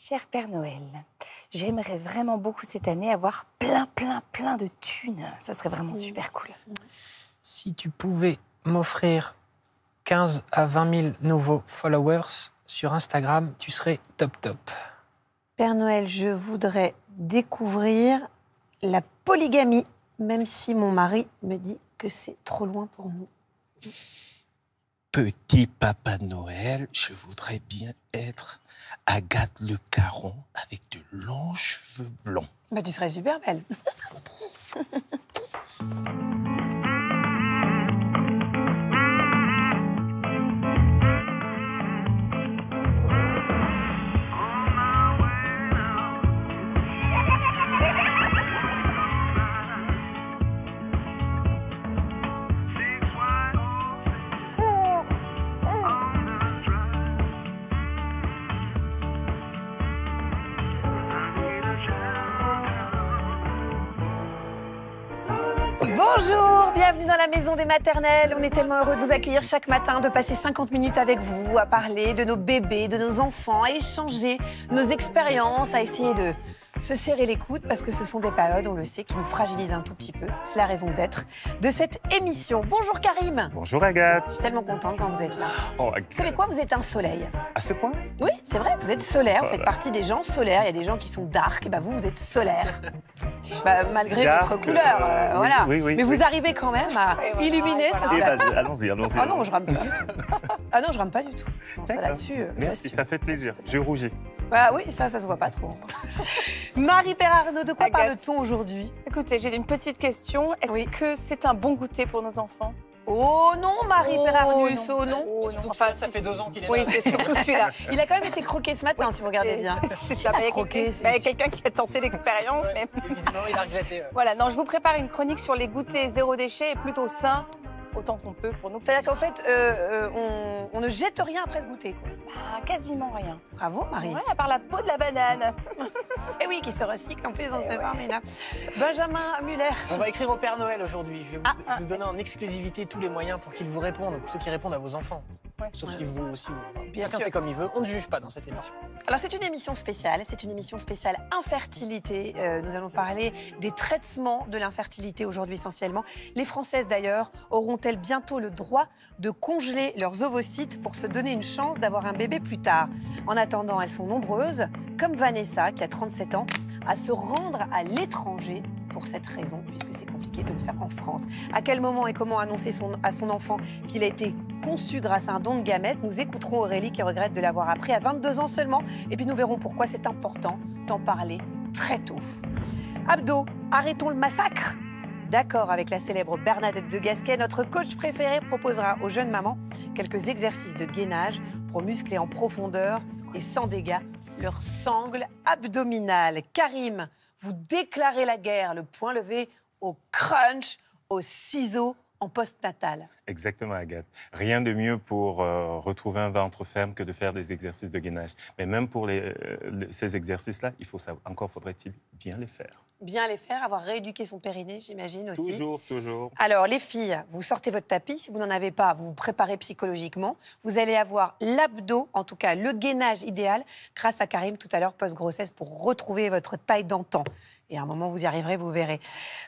Cher Père Noël, j'aimerais vraiment beaucoup cette année avoir plein, plein, plein de thunes. Ça serait vraiment super cool. Si tu pouvais m'offrir 15 à 20 000 nouveaux followers sur Instagram, tu serais top top. Père Noël, je voudrais découvrir la polygamie, même si mon mari me dit que c'est trop loin pour nous. Petit Papa Noël, je voudrais bien être Agathe Le Caron avec de longs cheveux blonds. Bah, tu serais super belle. bienvenue dans la maison des maternelles. On est tellement heureux de vous accueillir chaque matin, de passer 50 minutes avec vous, à parler de nos bébés, de nos enfants, à échanger nos expériences, à essayer de se serrer les coudes parce que ce sont des périodes, on le sait, qui nous fragilisent un tout petit peu. C'est la raison d'être de cette émission. Bonjour Karim. Bonjour Agathe. Je suis tellement contente quand vous êtes là. Oh, Vous savez quoi Vous êtes un soleil. à ce point? Oui, c'est vrai, vous êtes solaire, vous faites Voilà. partie des gens solaires. Il y a des gens qui sont dark, et bah vous, vous êtes solaire. Bah, malgré Dark, votre couleur, euh, euh, oui, voilà. oui, oui, Mais oui. vous arrivez quand même à illuminer ce Eh, vas-y, Allons-y, allons-y. Ah non, je rame pas du tout. Ah non, je rame pas du tout. Non, ça là-dessus. euh, Merci, là-dessus. ça fait plaisir. Je rougis. Bah oui, ça, ça se voit pas trop. Marie Perarnaud, de quoi parle-t-on aujourd'hui? Écoutez, j'ai une petite question. Est-ce Oui. que c'est un bon goûter pour nos enfants? Oh non, Marie Oh, Perarnus, non. oh non. Oh, non. Enfin, ça fait deux ans qu'il est Oui, là. c'est surtout celui-là. Il a quand même été croqué ce matin, si vous regardez bien. C'est ça. mais Il bah, il y a quelqu'un qui a tenté l'expérience. mais- Visiblement, il a regretté. Voilà, non, je vous prépare une chronique sur les goûters zéro déchet et plutôt sains, autant qu'on peut pour nous. C'est-à-dire qu'en fait, euh, euh, on, on ne jette rien après ce goûter. quoi. Bah, quasiment rien. Bravo, Marie. Ouais, à part la peau de la banane. Et oui, qui se recycle en plus dans ce formidable. Benjamin Muller. On va écrire au Père Noël aujourd'hui. Je vais vous, Ah, vais vous donner en exclusivité tous les moyens pour qu'il vous réponde, ceux qui répondent à vos enfants. Ouais. Sauf si vous aussi. vous- Bien Chacun sûr. fait comme il veut. On ne juge pas dans cette émission. Alors c'est une émission spéciale, c'est une émission spéciale infertilité. Euh, nous allons parler des traitements de l'infertilité aujourd'hui essentiellement. Les Françaises d'ailleurs auront-elles bientôt le droit de congeler leurs ovocytes pour se donner une chance d'avoir un bébé plus tard? En attendant, elles sont nombreuses, comme Vanessa qui a 37 ans, à se rendre à l'étranger pour cette raison, puisque c'est compliqué de le faire en France. À quel moment et comment annoncer à son enfant qu'il a été conçu grâce à un don de gamètes? Nous écouterons Aurélie qui regrette de l'avoir appris à 22 ans seulement, et puis nous verrons pourquoi c'est important d'en parler très tôt. Abdo, arrêtons le massacre D'accord avec la célèbre Bernadette de Gasquet, notre coach préféré proposera aux jeunes mamans quelques exercices de gainage pour muscler en profondeur et sans dégâts leur sangle abdominale. Karim, vous déclarez la guerre, le point levé au crunch, au ciseau en postnatal. Exactement, Agathe. Rien de mieux pour euh, retrouver un ventre ferme que de faire des exercices de gainage. Mais même pour les, euh, ces exercices-là, il faut savoir, encore faudrait-il bien les faire. Bien les faire, avoir rééduqué son périnée, j'imagine aussi. Toujours, toujours. Alors, les filles, vous sortez votre tapis. Si vous n'en avez pas, vous vous préparez psychologiquement. Vous allez avoir l'abdo, en tout cas le gainage idéal, grâce à Karim tout à l'heure, post-grossesse, pour retrouver votre taille d'antan. Et à un moment, vous y arriverez, vous verrez.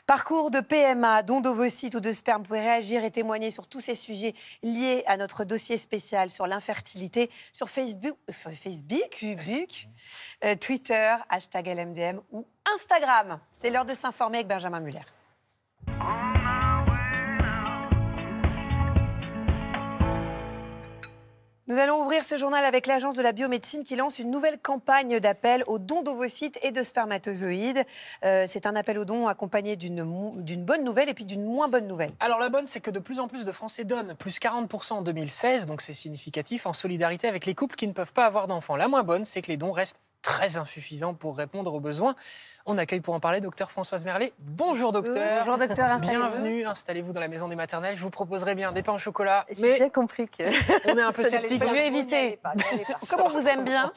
Parcours de PMA, don d'ovocytes ou de sperme. Vous pouvez réagir et témoigner sur tous ces sujets liés à notre dossier spécial sur l'infertilité sur Facebook, euh, Facebook, euh, Twitter, hashtag LMDM ou Instagram. C'est l'heure de s'informer avec Benjamin Muller. Nous allons ouvrir ce journal avec l'Agence de la biomédecine qui lance une nouvelle campagne d'appel aux dons d'ovocytes et de spermatozoïdes. Euh, c'est un appel aux dons accompagné d'une bonne nouvelle et puis d'une moins bonne nouvelle. Alors la bonne, c'est que de plus en plus de Français donnent, plus 40% en 2016, donc c'est significatif, en solidarité avec les couples qui ne peuvent pas avoir d'enfants. La moins bonne, c'est que les dons restent très insuffisants pour répondre aux besoins. On accueille pour en parler docteur Françoise Merlet. Bonjour docteur. Bonjour docteur. Bienvenue, installez-vous dans la maison des maternelles. Je vous proposerai bien des pains au chocolat, J'ai mais bien compris que. on est un peu sceptique. Je vais éviter. Comme on vous aime bien,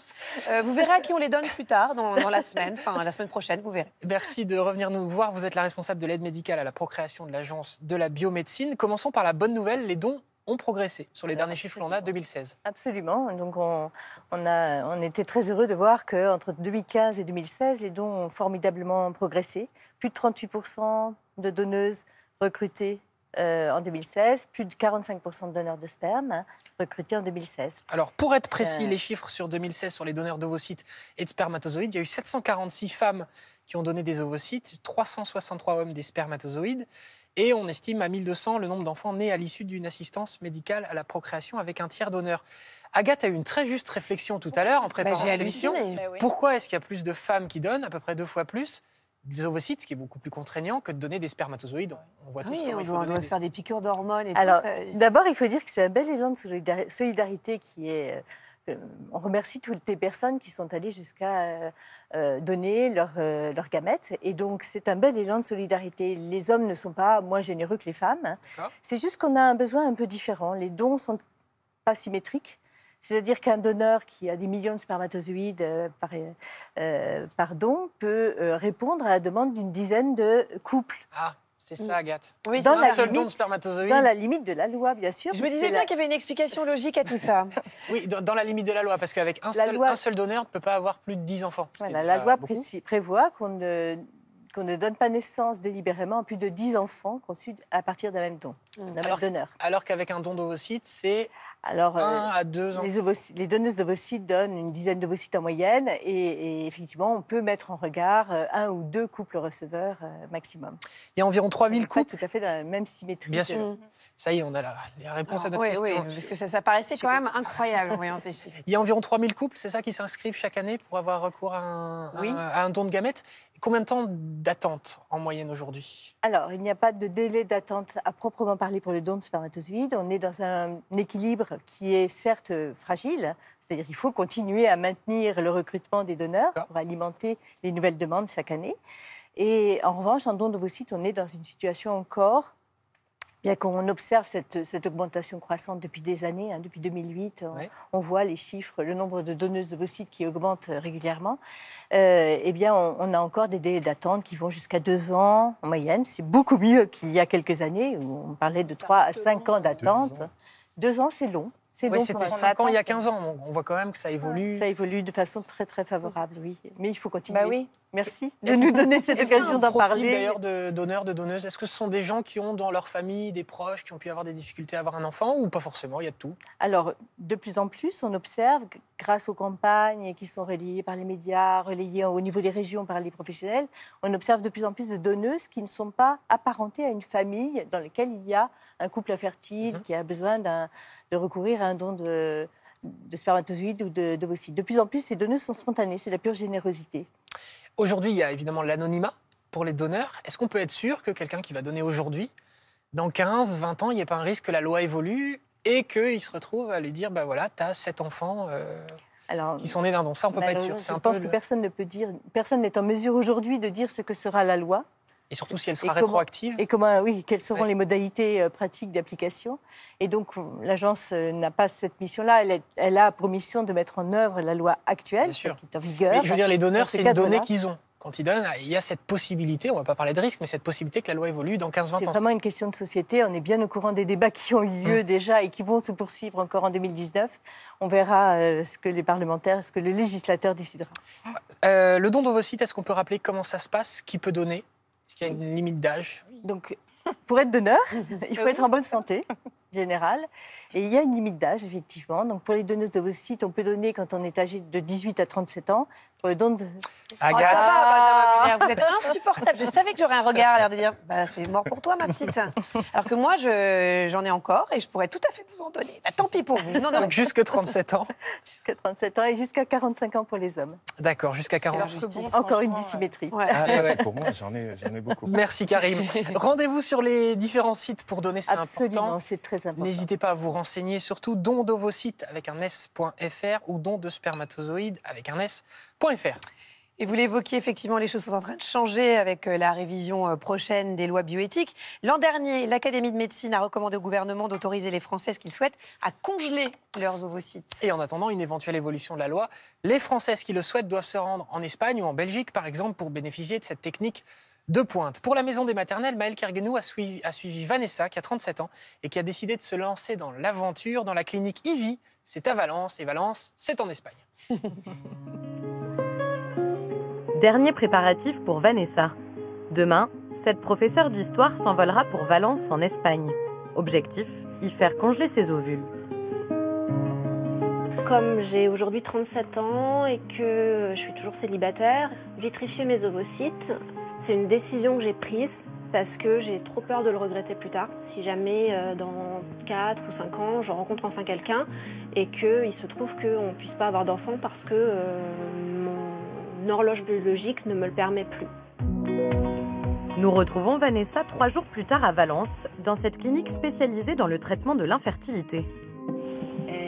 euh, vous verrez à qui on les donne plus tard, dans, dans la semaine, enfin la semaine prochaine, vous verrez. Merci de revenir nous voir. Vous êtes la responsable de l'aide médicale à la procréation de l'Agence de la biomédecine. Commençons par la bonne nouvelle. Les dons ont progressé sur les derniers chiffres l'on a, 2016. Absolument. Donc on, on, a, on était très heureux de voir qu'entre 2015 et 2016, les dons ont formidablement progressé. Plus de 38% de donneuses recrutées euh, en 2016, plus de 45% de donneurs de sperme hein, recrutés en 2016. Alors, pour être précis, les chiffres sur 2016 sur les donneurs d'ovocytes et de spermatozoïdes, il y a eu 746 femmes qui ont donné des ovocytes, 363 hommes des spermatozoïdes, et on estime à 1200 le nombre d'enfants nés à l'issue d'une assistance médicale à la procréation avec un tiers donneur. Agathe a eu une très juste réflexion tout à l'heure en Bah, préparant J'ai cette émission. halluciné. Pourquoi est-ce qu'il y a plus de femmes qui donnent, à peu près deux fois plus, des ovocytes, ce qui est beaucoup plus contraignant que de donner des spermatozoïdes On voit tous Oui, on il faut on doit des- se faire des piqûres d'hormones et Alors, tout. ça. d'abord, il faut dire que c'est un bel élan de solidari- solidarité qui est. euh, on remercie toutes les personnes qui sont allées jusqu'à euh, euh, donner leurs euh, leurs gamètes. Et donc, c'est un bel élan de solidarité. Les hommes ne sont pas moins généreux que les femmes. C'est juste qu'on a un besoin un peu différent. Les dons sont pas symétriques. C'est-à-dire qu'un donneur qui a des millions de spermatozoïdes euh, par, euh, par don peut euh, répondre à la demande d'une dizaine de couples. Ah, c'est ça, Agathe. Oui, dans la seul don de limite- spermatozoïdes. Dans la limite de la loi, bien sûr. Je me disais la- bien qu'il y avait une explication logique à tout ça. Oui, dans, dans la limite de la loi, parce qu'avec un, loi- un seul donneur, on ne peut pas avoir plus de 10 enfants. Voilà, la loi beaucoup. prévoit qu'on ne, qu'on ne donne pas naissance délibérément à plus de 10 enfants conçus à partir d'un même don, même Alors- donneur. Alors qu'avec un don d'ovocytes, c'est Alors, euh, 1 à 2 enfants. les, ovocytes- les donneuses d'ovocytes donnent une dizaine d'ovocytes en moyenne et, et effectivement, on peut mettre en regard euh, un ou deux couples receveurs euh, maximum. Il y a environ 3000 Pas couples. tout à fait dans la même symétrie. Bien sûr. Ça y est, on a la, la réponse à notre oui, question. oui, parce que ça, ça paraissait quand même incroyable en voyant ces chiffres. Il y a environ 3000 couples, c'est ça, qui s'inscrivent chaque année pour avoir recours à un, Oui. à- à un don de gamètes. Combien de temps d'attente en moyenne aujourd'hui? Alors, il n'y a pas de délai d'attente à proprement parler pour le don de spermatozoïdes. On est dans un équilibre qui est certes fragile, c'est-à-dire qu'il faut continuer à maintenir le recrutement des donneurs D'accord. pour alimenter les nouvelles demandes chaque année. Et en revanche, en don d'ovocytes, on est dans une situation encore, bien qu'on observe cette, cette augmentation croissante depuis des années, hein, depuis 2008, on, voit les chiffres, le nombre de donneuses d'ovocytes qui augmente euh, régulièrement. Euh, eh bien, on, on a encore des délais d'attente qui vont jusqu'à deux ans en moyenne. C'est beaucoup mieux qu'il y a quelques années où on parlait de trois à cinq ans d'attente. Deux ans, c'est long. C'est Oui, c'était pour un 5 ans il y a attente. 15 ans. donc On voit quand même que ça évolue. Ça évolue de façon très très favorable, oui. Mais il faut continuer. Bah oui. Merci de nous donner cette occasion d'en parler. D'ailleurs, de donneurs, de donneuses, est-ce que ce sont des gens qui ont dans leur famille des proches qui ont pu avoir des difficultés à avoir un enfant ou pas forcément? Il y a de tout. Alors, de plus en plus, on observe, grâce aux campagnes qui sont relayées par les médias, relayées au niveau des régions par les professionnels, on observe de plus en plus de donneuses qui ne sont pas apparentées à une famille dans laquelle il y a un couple infertile Mhm. qui a besoin de recourir à un don de, de spermatozoïdes ou de- d'ovocytes. De plus en plus, ces donneuses sont spontanées, c'est la pure générosité. Aujourd'hui, il y a évidemment l'anonymat pour les donneurs. Est-ce qu'on peut être sûr que quelqu'un qui va donner aujourd'hui, dans 15, 20 ans, il n'y ait pas un risque que la loi évolue et qu'il se retrouve à lui dire bah voilà, tu as sept enfants euh, Alors, qui sont nés d'un don? Ça, on peut pas être sûr. je pense peu que personne ne peut dire, personne n'est en mesure aujourd'hui de dire ce que sera la loi. Et surtout si elle Et sera comment- rétroactive. Et comment, oui, quelles seront Ouais. les modalités euh, pratiques d'application Et donc, euh, l'agence euh, n'a pas cette mission-là. Elle, a pour mission de mettre en œuvre la loi actuelle, qui est en vigueur. Mais je veux dire, les donneurs, c'est une donnée cadre-là. qu'ils ont. Quand ils donnent, il y a cette possibilité, on ne va pas parler de risque, mais cette possibilité que la loi évolue dans 15-20 C'est ans. vraiment une question de société. On est bien au courant des débats qui ont eu lieu Mm. déjà et qui vont se poursuivre encore en 2019. On verra ce que les parlementaires, ce que le législateur décidera. Euh, le don d'ovocytes, est-ce qu'on peut rappeler comment ça se passe Qui peut donner Est-ce qu'il y a une limite d'âge Donc, pour être donneur, il faut être en bonne santé générale. Et il y a une limite d'âge, effectivement. Donc, pour les donneuses d'ovocytes, on peut donner quand on est âgé de 18 à 37 ans. Pour le don de... Oh, ça Agathe va, Benjamin Muller, vous êtes insupportable. Je savais que j'aurais un regard à l'air de dire bah, c'est mort pour toi, ma petite. Alors que moi, je- j'en ai encore et je pourrais tout à fait vous en donner. Bah, tant pis pour vous. Non, non. Donc jusque 37 ans. jusqu'à 37 ans et jusqu'à 45 ans pour les hommes. D'accord, jusqu'à 40 leur ans. justice. Encore une dissymétrie. Ouais. Ah, ouais. Pour moi, j'en ai, j'en ai beaucoup. Merci Karim. Rendez-vous sur les différents sites pour donner, c'est Absolument, important. c'est très important. N'hésitez pas à vous renseigner, surtout don d'ovocytes avec un s.fr ou don de spermatozoïdes avec un s.fr. Et vous l'évoquiez, effectivement, les choses sont en train de changer avec euh, la révision euh, prochaine des lois bioéthiques. L'an dernier, l'Académie de médecine a recommandé au gouvernement d'autoriser les Françaises qu'ils souhaitent à congeler leurs ovocytes. Et en attendant une éventuelle évolution de la loi, les Françaises qui le souhaitent doivent se rendre en Espagne ou en Belgique, par exemple, pour bénéficier de cette technique de pointe. Pour la maison des maternelles, Maëlle Kerguenou a suivi, a suivi Vanessa, qui a 37 ans, et qui a décidé de se lancer dans l'aventure dans la clinique Ivy. C'est à Valence, et Valence, c'est en Espagne. Dernier préparatif pour Vanessa. Demain, cette professeure d'histoire s'envolera pour Valence en Espagne. Objectif, y faire congeler ses ovules. Comme j'ai aujourd'hui 37 ans et que je suis toujours célibataire, vitrifier mes ovocytes, c'est une décision que j'ai prise parce que j'ai trop peur de le regretter plus tard. Si jamais euh, dans 4 ou 5 ans, je rencontre enfin quelqu'un et qu'il se trouve qu'on ne puisse pas avoir d'enfant parce que euh, mon horloge biologique ne me le permet plus. Nous retrouvons Vanessa trois jours plus tard à Valence, dans cette clinique spécialisée dans le traitement de l'infertilité.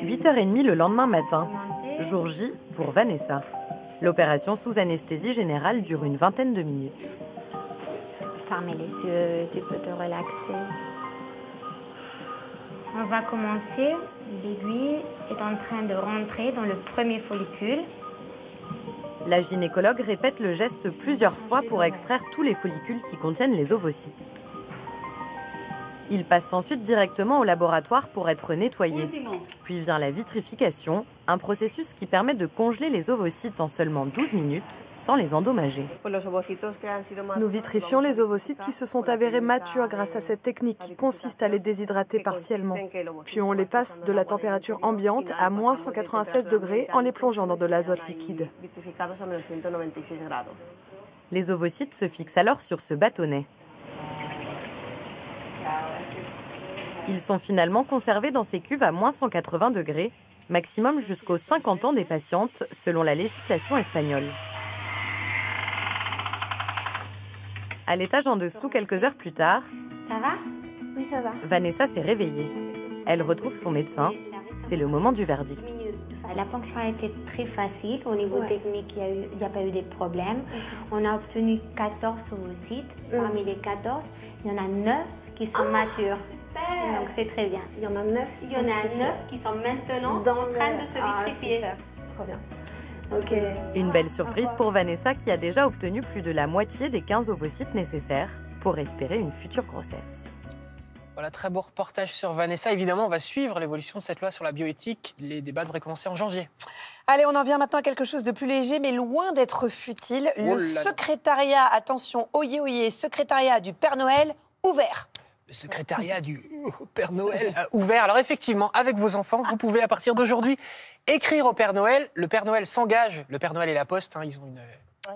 8h30 le lendemain matin, jour J pour Vanessa. L'opération sous anesthésie générale dure une vingtaine de minutes. Fermer les yeux, tu peux te relaxer. On va commencer. L'aiguille est en train de rentrer dans le premier follicule. La gynécologue répète le geste plusieurs fois pour extraire tous les follicules qui contiennent les ovocytes. Ils passent ensuite directement au laboratoire pour être nettoyés. Puis vient la vitrification, un processus qui permet de congeler les ovocytes en seulement 12 minutes sans les endommager. Nous vitrifions les ovocytes qui se sont avérés matures grâce à cette technique qui consiste à les déshydrater partiellement. Puis on les passe de la température ambiante à moins 196 degrés en les plongeant dans de l'azote liquide. Les ovocytes se fixent alors sur ce bâtonnet. Ils sont finalement conservés dans ces cuves à moins 180 degrés, maximum jusqu'aux 50 ans des patientes, selon la législation espagnole. À l'étage en dessous, quelques heures plus tard, Ça va? Oui, ça va. Vanessa s'est réveillée. Elle retrouve son médecin. C'est le moment du verdict. La ponction a été très facile. Au niveau technique, il n'y a, pas eu de problème. On a obtenu 14 ovocytes. Parmi les 14, il y en a 9 qui sont matures. Donc c'est très bien. Il y en a 9. Il y en a 9 qui sont maintenant en train de se Ah, vitrifier. super. Trop bien. Ok. Une belle surprise pour Vanessa qui a déjà obtenu plus de la moitié des 15 ovocytes nécessaires pour espérer une future grossesse. Voilà, très beau reportage sur Vanessa. Évidemment, on va suivre l'évolution de cette loi sur la bioéthique. Les débats devraient commencer en janvier. Allez, on en vient maintenant à quelque chose de plus léger, mais loin d'être futile. Oh Le là. secrétariat, attention, oyez, oyez, secrétariat du Père Noël ouvert. Le secrétariat du Père Noël a ouvert. Alors effectivement, avec vos enfants, vous pouvez à partir d'aujourd'hui écrire au Père Noël. Le Père Noël s'engage, le Père Noël et la Poste, hein, ils, ont une,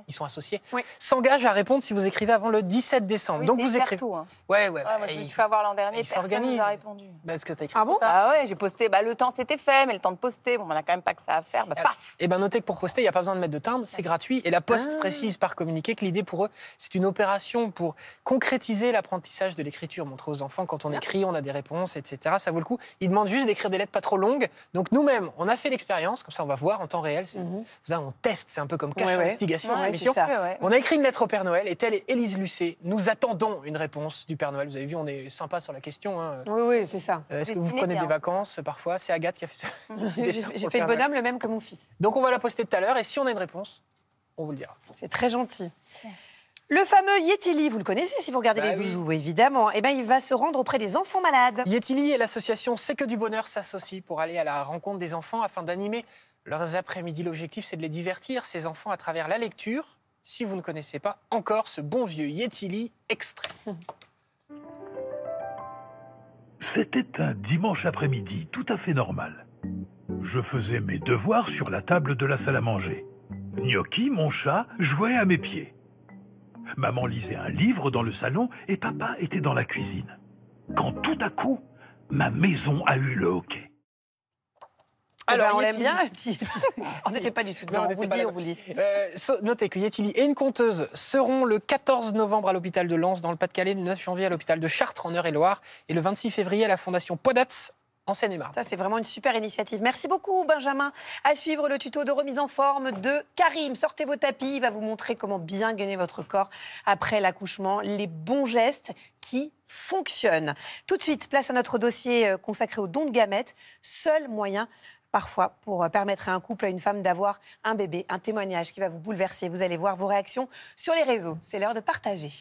ils sont associés, Oui. s'engage à répondre si vous écrivez avant le 17 décembre. Oui, Donc vous écrivez. tôt, hein. Ouais, ouais. Ouais, moi, bah, je me il- suis fait avoir l'an dernier, personne nous a répondu. bah, parce que t'as écrit Ah bon. Ah ouais, j'ai posté, bah, le temps c'était fait, mais le temps de poster, bon, on n'a quand même pas que ça à faire, bah, Alors, paf Eh ben, notez que pour poster, il n'y a pas besoin de mettre de timbre, c'est gratuit. Et la Poste Ah. précise par communiqué que l'idée pour eux, c'est une opération pour concrétiser l'apprentissage de l'écriture, montrer aux enfants quand on écrit, on a des réponses, etc. Ça vaut le coup. Ils demandent juste d'écrire des lettres pas trop longues. Donc nous-mêmes, on a fait l'expérience, comme ça on va voir en temps réel. Mhm. vous savez, on teste, c'est un peu comme cache Ouais, ouais. investigation, Ouais, ça. Ouais. On a écrit une lettre au Père Noël et telle est Élise Lucet. Nous attendons une réponse du Père Noël. Vous avez vu, on est sympa sur la question. hein. Oui, oui, c'est ça. Euh, Est-ce que vous prenez bien. des vacances parfois? C'est Agathe qui a fait ce petit J'ai fait le bonhomme, le même que mon fils. Donc on va la poster tout à l'heure et si on a une réponse, on vous le dira. C'est très gentil. Le fameux Yetili, vous le connaissez si vous regardez Bah les oui. zouzous, évidemment. Eh ben, il va se rendre auprès des enfants malades. Yetili et l'association C'est que du bonheur s'associent pour aller à la rencontre des enfants afin d'animer leurs après-midi. L'objectif, c'est de les divertir, ces enfants, à travers la lecture. Si vous ne connaissez pas encore ce bon vieux Yetili extrait. C'était un dimanche après-midi tout à fait normal. Je faisais mes devoirs sur la table de la salle à manger. Gnocchi, mon chat, jouait à mes pieds. Maman lisait un livre dans le salon et papa était dans la cuisine. Quand tout à coup, ma maison a eu le Eh ben, on l'aime bien. on n'était pas du tout dedans. Non, on on vous n'était le dit, là-bas. on vous le dit. Euh, so- notez que Yetili et une conteuse seront le 14 novembre à l'hôpital de Lens dans le Pas-de-Calais, le 9 janvier à l'hôpital de Chartres en Eure-et-Loire et le 26 février à la Fondation Podats en Seine-et-Marne. Ça, c'est vraiment une super initiative. Merci beaucoup, Benjamin. À suivre le tuto de remise en forme de Karim. Sortez vos tapis, il va vous montrer comment bien gainer votre corps après l'accouchement, les bons gestes qui fonctionnent. Tout de suite, place à notre dossier euh, consacré au don de gamètes. Seul moyen parfois pour euh, permettre à un couple, à une femme d'avoir un bébé, un témoignage qui va vous bouleverser. Vous allez voir vos réactions sur les réseaux. C'est l'heure de partager.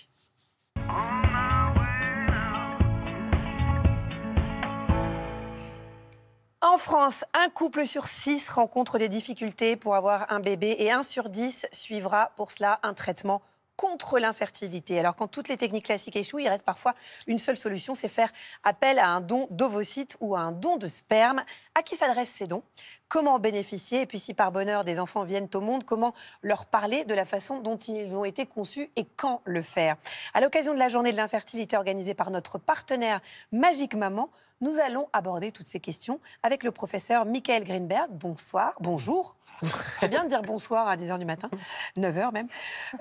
En France, un couple sur six rencontre des difficultés pour avoir un bébé et un sur dix suivra pour cela un traitement contre l'infertilité. Alors quand toutes les techniques classiques échouent, il reste parfois une seule solution, c'est faire appel à un don d'ovocytes ou à un don de sperme. À qui s'adressent ces dons? Comment en bénéficier? Et puis si par bonheur des enfants viennent au monde, comment leur parler de la façon dont ils ont été conçus et quand le faire? À l'occasion de la journée de l'infertilité organisée par notre partenaire Magique Maman, nous allons aborder toutes ces questions avec le professeur Michael Greenberg. Bonsoir, bonjour. C'est bien de dire bonsoir à 10h du matin, 9h même.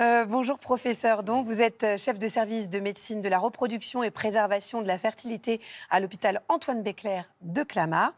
Euh, bonjour professeur, donc vous êtes euh, chef de service de médecine de la reproduction et préservation de la fertilité à l'hôpital Antoine Béclair de Clamart.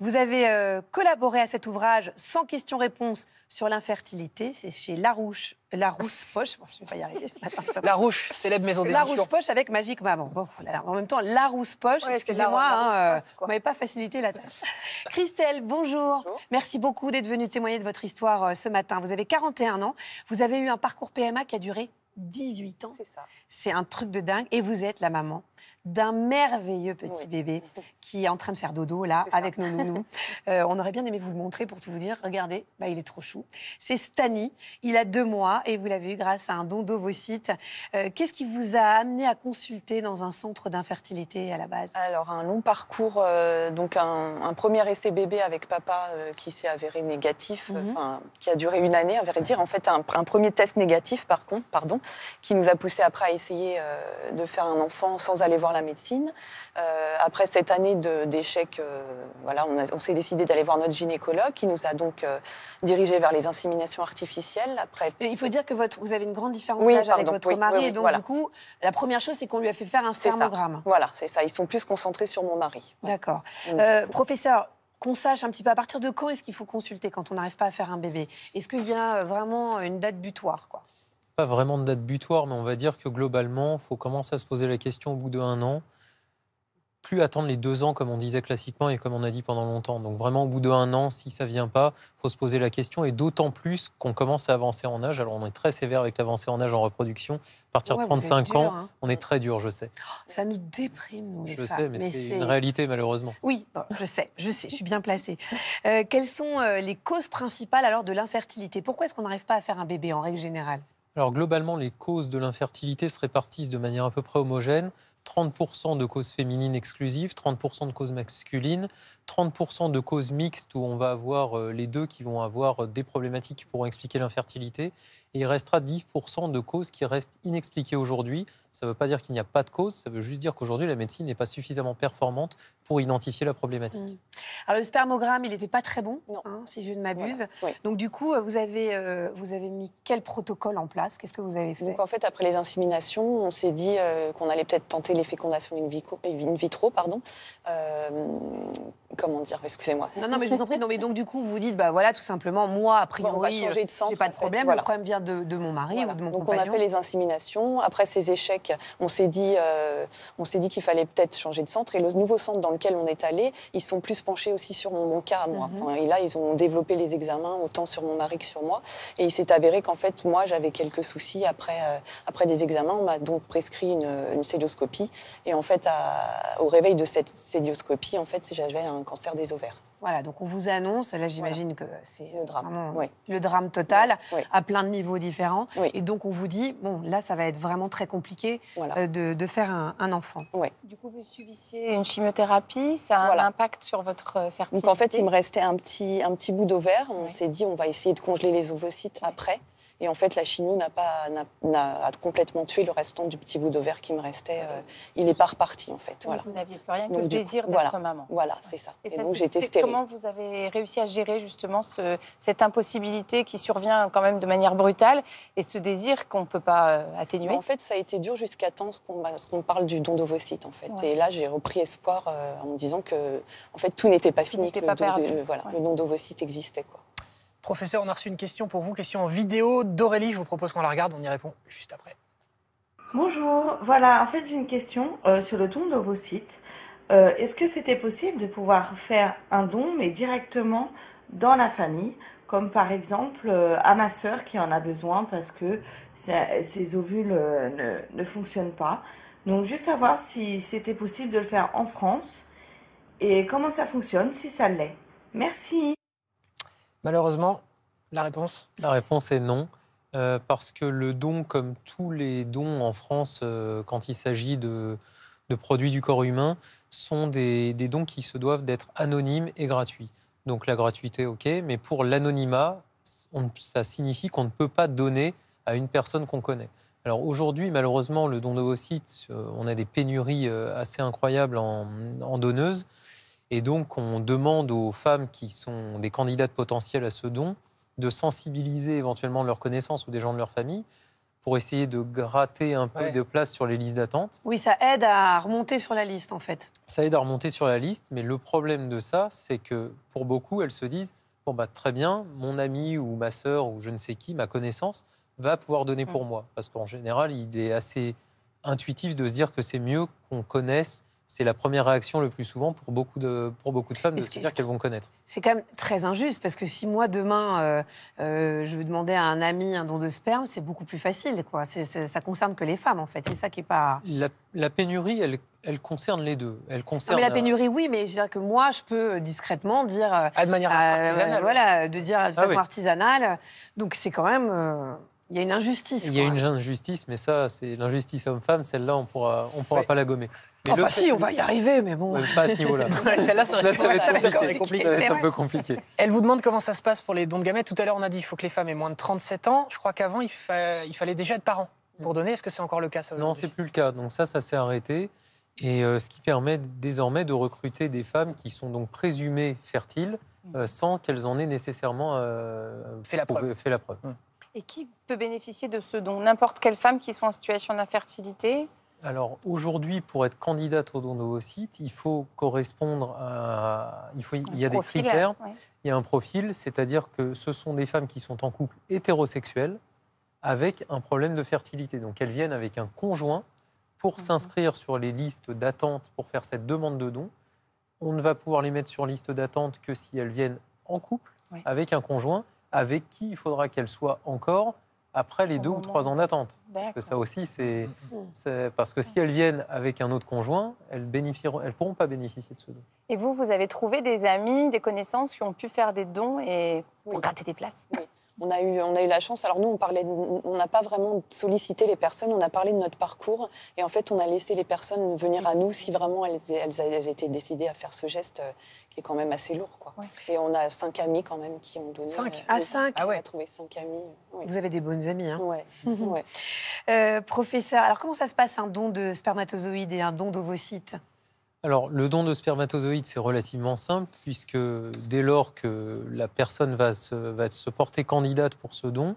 Vous avez euh, collaboré à cet ouvrage sans questions-réponses sur l'infertilité, c'est chez Larouche, Larousse Poche. Bon, je ne vais pas y arriver ce matin. Larouche, célèbre maison d'édition. Larousse Poche avec Magique Maman. Bon, en même temps, Larousse Poche, excusez-moi, hein, vous m'avez pas facilité la tâche. Christelle, bonjour. Merci beaucoup d'être venue témoigner de votre histoire ce matin. Vous avez 41 ans, vous avez eu un parcours PMA qui a duré 18 ans. C'est ça. C'est un truc de dingue. Et vous êtes la maman d'un merveilleux petit bébé qui est en train de faire dodo là avec nos nounous. Euh, on aurait bien aimé vous le montrer pour tout vous dire. Regardez, bah, il est trop chou. C'est Stani, il a deux mois et vous l'avez eu grâce à un don d'ovocytes. Euh, Qu'est-ce qui vous a amené à consulter dans un centre d'infertilité à la base? Alors un long parcours, euh, donc un, un, premier essai bébé avec papa qui s'est avéré négatif, Mhm. qui a duré une année à vrai dire. En fait un, un premier test négatif par contre, pardon, qui nous a poussé après à essayer de faire un enfant sans aller voir la médecine. Euh, après cette année de- d'échec, euh, voilà, on, s'est décidé d'aller voir notre gynécologue qui nous a donc euh, dirigé vers les inséminations artificielles. Après, Il faut dire que votre, vous avez une grande différence Oui, d'âge avec votre oui, mari. oui, et donc, voilà. du coup, la première chose, c'est qu'on lui a fait faire un spermogramme. Voilà, c'est ça. Ils sont plus concentrés sur mon mari. D'accord. Euh, professeur, qu'on sache un petit peu à partir de quand est-ce qu'il faut consulter quand on n'arrive pas à faire un bébé? Est-ce qu'il y a vraiment une date butoir quoi? Pas vraiment de date butoir, mais on va dire que globalement, il faut commencer à se poser la question au bout de un an. Plus attendre les deux ans, comme on disait classiquement et comme on a dit pendant longtemps. Donc vraiment, au bout de un an, si ça vient pas, il faut se poser la question. Et d'autant plus qu'on commence à avancer en âge. Alors on est très sévère avec l'avancée en âge en reproduction. À partir Ouais, de vous êtes 35 dur, ans, hein. on est très dur, je sais. Ça nous déprime, nous, les Je femmes. sais, mais, c'est une réalité malheureusement. Oui, bon, je sais, je sais, je suis bien placée. Euh, quelles sont euh, les causes principales alors de l'infertilité? Pourquoi est-ce qu'on n'arrive pas à faire un bébé en règle générale? Alors globalement, les causes de l'infertilité se répartissent de manière à peu près homogène. 30% de causes féminines exclusives, 30% de causes masculines, 30% de causes mixtes où on va avoir euh, les deux qui vont avoir euh, des problématiques qui pourront expliquer l'infertilité. Et il restera 10% de causes qui restent inexpliquées aujourd'hui. Ça ne veut pas dire qu'il n'y a pas de cause, ça veut juste dire qu'aujourd'hui, la médecine n'est pas suffisamment performante pour identifier la problématique. Mm. Alors le spermogramme, il n'était pas très bon, hein, si je ne m'abuse. Donc du coup, euh, vous avez, euh, vous avez mis quel protocole en place? Qu'est-ce que vous avez fait? Donc en fait, après les inséminations, on s'est dit euh, qu'on allait peut-être tenter les fécondations in vitro, in vitro pardon. Euh, comment dire Excusez-moi. Non, non, mais je vous en prie. Non, mais donc du coup, vous dites, bah voilà, tout simplement, moi, a on va priori, changer de euh, centre, j'ai pas en de fait, problème. voilà. Le problème vient de, de mon mari Voilà. ou de mon Donc compagnon. on a fait les inséminations. Après ces échecs, on s'est dit, euh, on s'est dit qu'il fallait peut-être changer de centre. Et le nouveau centre dans lequel on est allé, ils sont plus penchés aussi sur mon, mon cas à moi. Mhm. Enfin, et là, ils ont développé les examens autant sur mon mari que sur moi. Et il s'est avéré qu'en fait, moi, j'avais quelques soucis après, euh, après des examens. On m'a donc prescrit une, une célioscopie. Et en fait, à- au réveil de cette célioscopie, en fait, j'avais un cancer des ovaires. Voilà, donc on vous annonce, là j'imagine que c'est le drame, le drame total, à plein de niveaux différents. Et donc on vous dit, bon, là ça va être vraiment très compliqué euh, de, de faire un, un enfant. Du coup, vous subissiez une chimiothérapie, ça a un impact sur votre euh, fertilité? Donc en fait, il me restait un petit, un petit bout d'ovaire. On s'est dit, on va essayer de congeler les ovocytes après. Et en fait, la chimio n'a pas a complètement tué le restant du petit bout d'ovaire qui me restait. euh, il n'est pas reparti en fait. Voilà. Vous n'aviez plus rien que Donc, le désir d'être voilà. maman. Voilà, c'est ça. Et, Et, ça, donc j'étais stérile. comment vous avez réussi à gérer justement ce- cette impossibilité qui survient quand même de manière brutale et ce désir qu'on ne peut pas euh, atténuer? En fait, ça a été dur jusqu'à temps ce qu'on qu'on parle du don d'ovocytes en fait. Ouais. Et là, j'ai repris espoir euh, en me disant que en fait tout n'était pas fini, que pas le, don, perdu. le- voilà, Ouais. le don d'ovocytes existait quoi. Professeur, on a reçu une question pour vous, question en vidéo d'Aurélie. Je vous propose qu'on la regarde, on y répond juste après. Bonjour, voilà, en fait j'ai une question euh, sur le don d'ovocytes. Euh, Est-ce que c'était possible de pouvoir faire un don, mais directement dans la famille, comme par exemple euh, à ma sœur qui en a besoin parce que ses ovules ne fonctionnent pas. Donc juste savoir si c'était possible de le faire en France et comment ça fonctionne, si ça l'est. Merci. Malheureusement, la réponse La réponse est non. euh, parce que le don, comme tous les dons en France, euh, quand il s'agit de, de produits du corps humain, sont des, dons qui se doivent d'être anonymes et gratuits. Donc la gratuité, ok, mais pour l'anonymat, on- ça signifie qu'on ne peut pas donner à une personne qu'on connaît. Alors aujourd'hui, malheureusement, le don d'ovocytes, euh, on a des pénuries assez incroyables en donneuses. Et donc, on demande aux femmes qui sont des candidates potentielles à ce don de sensibiliser éventuellement leurs connaissances ou des gens de leur famille pour essayer de gratter un peu Ouais. de place sur les listes d'attente. Oui, ça aide à remonter sur la liste, en fait. Ça aide à remonter sur la liste, mais le problème de ça, c'est que pour beaucoup, elles se disent bon bah très bien, mon ami ou ma sœur ou je ne sais qui, ma connaissance, va pouvoir donner pour moi, parce qu'en général, il est assez intuitif de se dire que c'est mieux qu'on connaisse. C'est la première réaction le plus souvent pour beaucoup de pour beaucoup de femmes de se ce- dire qu'elles vont connaître. C'est quand même très injuste parce que si moi demain euh, euh, je veux demander à un ami un don de sperme, c'est beaucoup plus facile. Quoi. C'est, c'est- ça concerne que les femmes en fait. C'est ça qui est pas. La, la pénurie, elle, elle concerne les deux. Elle Non, concerne mais la pénurie, oui, mais je veux dire que moi, je peux euh, discrètement dire. euh, de manière euh, artisanale, Voilà, de dire de Ah façon oui. artisanale. Donc c'est quand même. euh, Il y a une injustice. Il y a quoi. une injustice, mais ça, c'est l'injustice homme-femme. Celle-là, on pourra, on pourra pas la gommer. Mais Enfin, le si, on va y arriver, mais bon. Ouais, Pas à ce niveau-là. Celle-là, ça Là, reste- ça va être ça va être compliqué. compliqué. Ça va être C'est un peu compliqué. Elle vous demande comment ça se passe pour les dons de gamètes. Tout à l'heure, on a dit qu'il faut que les femmes aient moins de 37 ans. Je crois qu'avant, il, fa- il fallait déjà être parent pour donner. Est-ce que c'est encore le cas ça Non, c'est plus le cas. Donc ça, ça s'est arrêté. Et euh, ce qui permet désormais de recruter des femmes qui sont donc présumées fertiles euh, sans qu'elles en aient nécessairement euh, fait, la preuve. fait la preuve. Et qui peut bénéficier de ce don? N'importe quelle femme qui soit en situation d'infertilité? Alors aujourd'hui, pour être candidate au don d'ovocytes, il faut correspondre à. Il, faut, il y a des profil, critères. ouais. Il y a un profil, c'est-à-dire que ce sont des femmes qui sont en couple hétérosexuel avec un problème de fertilité. Donc elles viennent avec un conjoint pour s'inscrire sur les listes d'attente pour faire cette demande de don. On ne va pouvoir les mettre sur liste d'attente que si elles viennent en couple avec un conjoint avec qui il faudra qu'elles soient encore après les deux ou trois ans d'attente. Parce que ça aussi, c'est c'est- parce que si elles viennent avec un autre conjoint, elles bénéficieront, elles pourront pas bénéficier de ce don. Et vous, vous avez trouvé des amis, des connaissances qui ont pu faire des dons et pour gratter des places Oui. On a, eu, on a eu la chance. Alors nous, on parlait, de- on n'a pas vraiment sollicité les personnes. On a parlé de notre parcours et en fait, on a laissé les personnes venir à nous si vraiment elles, elles, elles étaient décidées à faire ce geste euh, qui est quand même assez lourd, quoi. Et on a cinq amis quand même qui ont donné. Cinq euh, Ah, cinq On a trouvé cinq amis. oui. Vous avez des bonnes amies. Hein Ouais. ouais. Euh, professeur, alors comment ça se passe un don de spermatozoïdes et un don d'ovocytes? Alors, le don de spermatozoïdes, c'est relativement simple, puisque dès lors que la personne va se, porter candidate pour ce don,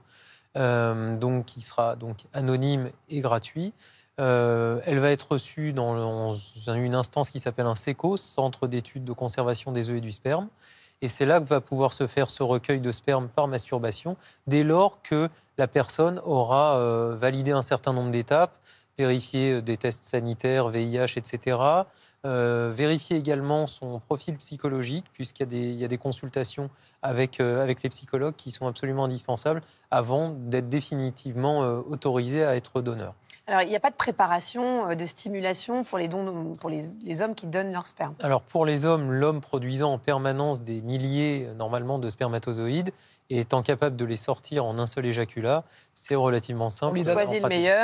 euh, donc qui sera donc anonyme et gratuit, euh, elle va être reçue dans, une instance qui s'appelle un CECO, Centre d'études de conservation des œufs et du sperme. Et c'est là que va pouvoir se faire ce recueil de sperme par masturbation, dès lors que la personne aura euh, validé un certain nombre d'étapes, vérifié des tests sanitaires, VIH, etc. Euh, vérifier également son profil psychologique, puisqu'il y, a des- il y a des consultations avec, euh, avec les psychologues qui sont absolument indispensables avant d'être définitivement euh, autorisé à être donneur. Alors, il n'y a pas de préparation, de stimulation pour les, dons, pour les, les hommes qui donnent leur sperme. Alors pour les hommes, l'homme produisant en permanence des milliers normalement de spermatozoïdes et étant capable de les sortir en un seul éjaculat, c'est relativement simple. On lui donne.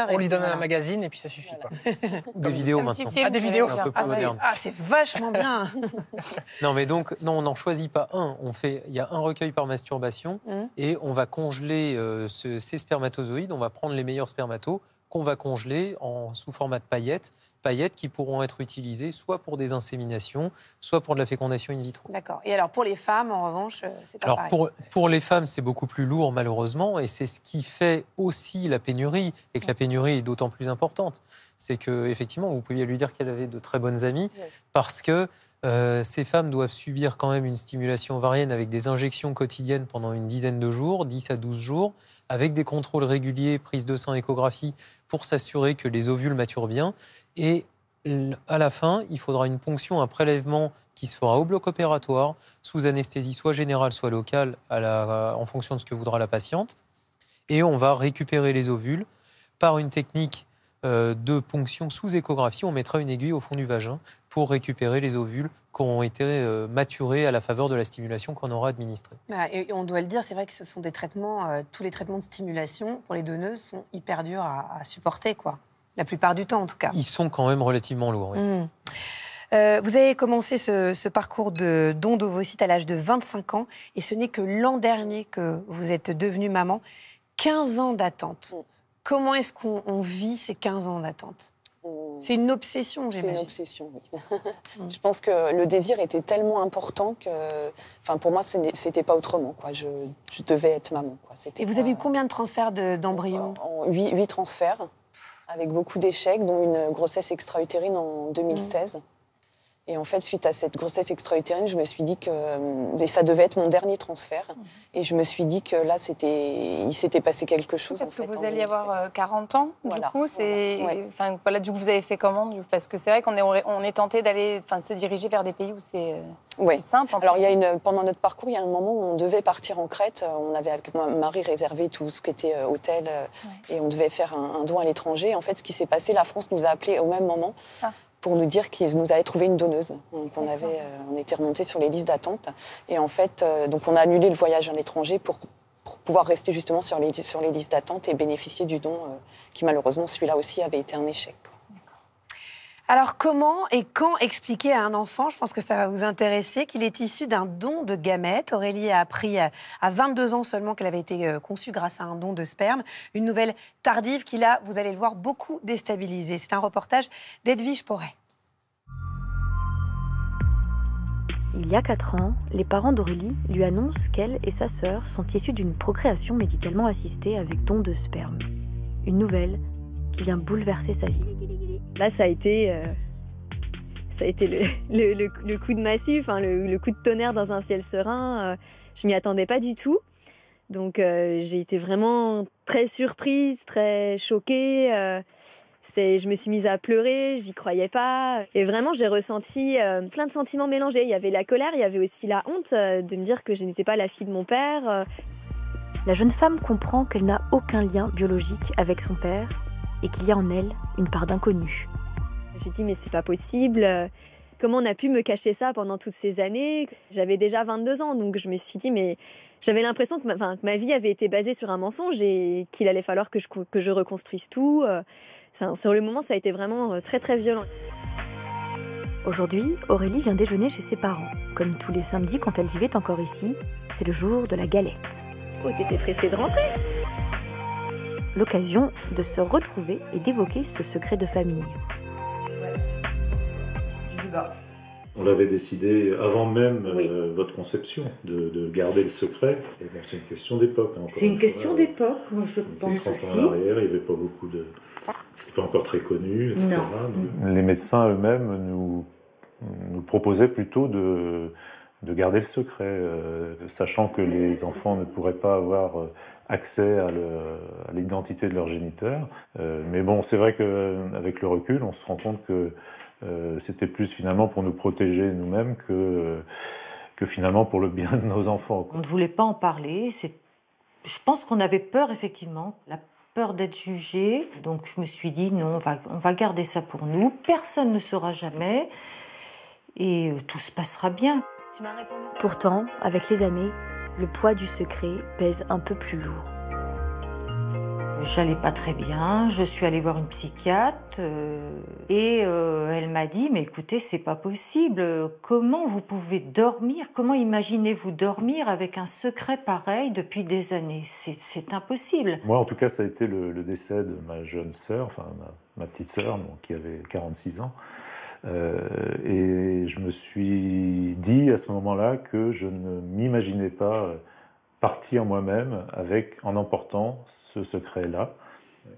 On lui donne voilà. un magazine et puis ça suffit. Des vidéos maintenant. film, Ah, des vidéos. Un peu Ah, plus c'est ah, c'est vachement bien. Non, mais donc, non, on n'en choisit pas un. On fait, il y a un recueil par masturbation Mhm. et on va congeler euh, ce- ces spermatozoïdes. On va prendre les meilleurs spermatos qu'on va congeler en, sous format de paillettes, paillettes qui pourront être utilisées soit pour des inséminations, soit pour de la fécondation in vitro. D'accord. Et alors, pour les femmes, en revanche, euh, c'est pas Alors pareil. pour, pour les femmes, c'est beaucoup plus lourd malheureusement, et c'est ce qui fait aussi la pénurie, et que la pénurie est d'autant plus importante. C'est que effectivement, vous pouviez lui dire qu'elle avait de très bonnes amies, parce que euh, ces femmes doivent subir quand même une stimulation ovarienne avec des injections quotidiennes pendant une dizaine de jours, 10 à 12 jours, avec des contrôles réguliers, prise de sang, échographie, pour s'assurer que les ovules maturent bien. Et à la fin, il faudra une ponction, un prélèvement qui se fera au bloc opératoire, sous anesthésie soit générale, soit locale, en fonction de ce que voudra la patiente. Et on va récupérer les ovules par une technique euh, de ponction sous échographie. On mettra une aiguille au fond du vagin pour récupérer les ovules qui ont été euh, maturés à la faveur de la stimulation qu'on aura administrée. et on doit le dire, c'est vrai que ce sont des traitements, euh, tous les traitements de stimulation pour les donneuses sont hyper durs à, supporter, quoi. La plupart du temps, en tout cas. Ils sont quand même relativement lourds. Oui. Mmh. Euh, vous avez commencé ce, parcours de don d'ovocytes à l'âge de 25 ans et ce n'est que l'an dernier que vous êtes devenue maman. 15 ans d'attente. Mmh. Comment est-ce qu'on vit ces 15 ans d'attente? C'est une obsession, C'est une obsession, oui. Je pense que le désir était tellement important que, enfin, pour moi, c'était pas autrement. Quoi. Je, devais être maman. Quoi. Et vous avez eu combien de transferts d'embryons? Huit transferts, avec beaucoup d'échecs, dont une grossesse extra-utérine en 2016. Et en fait, suite à cette grossesse extra-utérine, je me suis dit que euh, et ça devait être mon dernier transfert. Et je me suis dit que là, c'était, il s'était passé quelque chose. Parce que vous alliez avoir 40 euh, ans, voilà. du coup, c'est, enfin, voilà, du coup, vous avez fait comment Parce que c'est vrai qu'on est, on est tenté d'aller, enfin, se diriger vers des pays où c'est euh, plus simple. Alors, il y a une, pendant notre parcours, il y a un moment où on devait partir en Crète. On avait avec mon mari réservé tout ce qui était hôtel et on devait faire un, don à l'étranger. En fait, ce qui s'est passé, la France nous a appelés au même moment. Ah pour nous dire qu'ils nous avaient trouvé une donneuse. Donc on, avait, euh, on était remonté sur les listes d'attente. Et en fait, euh, donc on a annulé le voyage à l'étranger pour, pouvoir rester justement sur les, sur les listes d'attente et bénéficier du don euh, qui malheureusement, celui-là aussi, avait été un échec. Alors comment et quand expliquer à un enfant, je pense que ça va vous intéresser, qu'il est issu d'un don de gamètes? Aurélie a appris à 22 ans seulement qu'elle avait été euh, conçue grâce à un don de sperme. Une nouvelle tardive qui l'a, vous allez le voir, beaucoup déstabilisé. C'est un reportage d'Edwige Porret. Il y a 4 ans, les parents d'Aurélie lui annoncent qu'elle et sa sœur sont issus d'une procréation médicalement assistée avec don de sperme. Une nouvelle qui vient bouleverser sa vie. Là, ça a été, euh, ça a été le, coup de enfin, le, coup de tonnerre dans un ciel serein. Euh, je m'y attendais pas du tout. Donc euh, j'ai été vraiment très surprise, très choquée. je me suis mise à pleurer, j'y croyais pas. Et vraiment, j'ai ressenti plein de sentiments mélangés. Il y avait la colère, il y avait aussi la honte de me dire que je n'étais pas la fille de mon père. La jeune femme comprend qu'elle n'a aucun lien biologique avec son père et qu'il y a en elle une part d'inconnu. J'ai dit mais c'est pas possible. Comment on a pu me cacher ça pendant toutes ces années? J'avais déjà 22 ans, donc je me suis dit mais j'avais l'impression que, ma, vie avait été basée sur un mensonge et qu'il allait falloir que je, que je reconstruise tout. sur le moment, ça a été vraiment euh, très très violent. Aujourd'hui, Aurélie vient déjeuner chez ses parents. Comme tous les samedis quand elle vivait encore ici, c'est le jour de la galette. Oh, t'étais pressée de rentrer? L'occasion de se retrouver et d'évoquer ce secret de famille. On l'avait décidé avant même euh, votre conception de, garder le secret. c'est une question d'époque. Hein, c'est une question d'époque, je pense aussi. En arrière, il n'y avait pas beaucoup de. C'était pas encore très connu, etc. Les médecins eux-mêmes nous, nous proposaient plutôt de, de garder le secret, euh, sachant que les enfants ne pourraient pas avoir euh, accès à l'identité de leur géniteur. Euh, mais bon, c'est vrai qu'avec le recul, on se rend compte que c'était plus finalement pour nous protéger nous-mêmes que, finalement pour le bien de nos enfants. On ne voulait pas en parler. Je pense qu'on avait peur, effectivement, la peur d'être jugé. Donc je me suis dit, non, on va, garder ça pour nous. Personne ne saura jamais. Et tout se passera bien. Pourtant, avec les années, le poids du secret pèse un peu plus lourd. J'allais pas très bien, je suis allée voir une psychiatre euh, et euh, elle m'a dit mais écoutez c'est pas possible, comment vous pouvez dormir, comment imaginez-vous dormir avec un secret pareil depuis des années? C'est impossible. Moi en tout cas ça a été le, décès de ma jeune sœur, enfin ma, petite sœur qui avait 46 ans. Euh, et je me suis dit à ce moment-là que je ne m'imaginais pas partir moi-même avec, en emportant ce secret-là.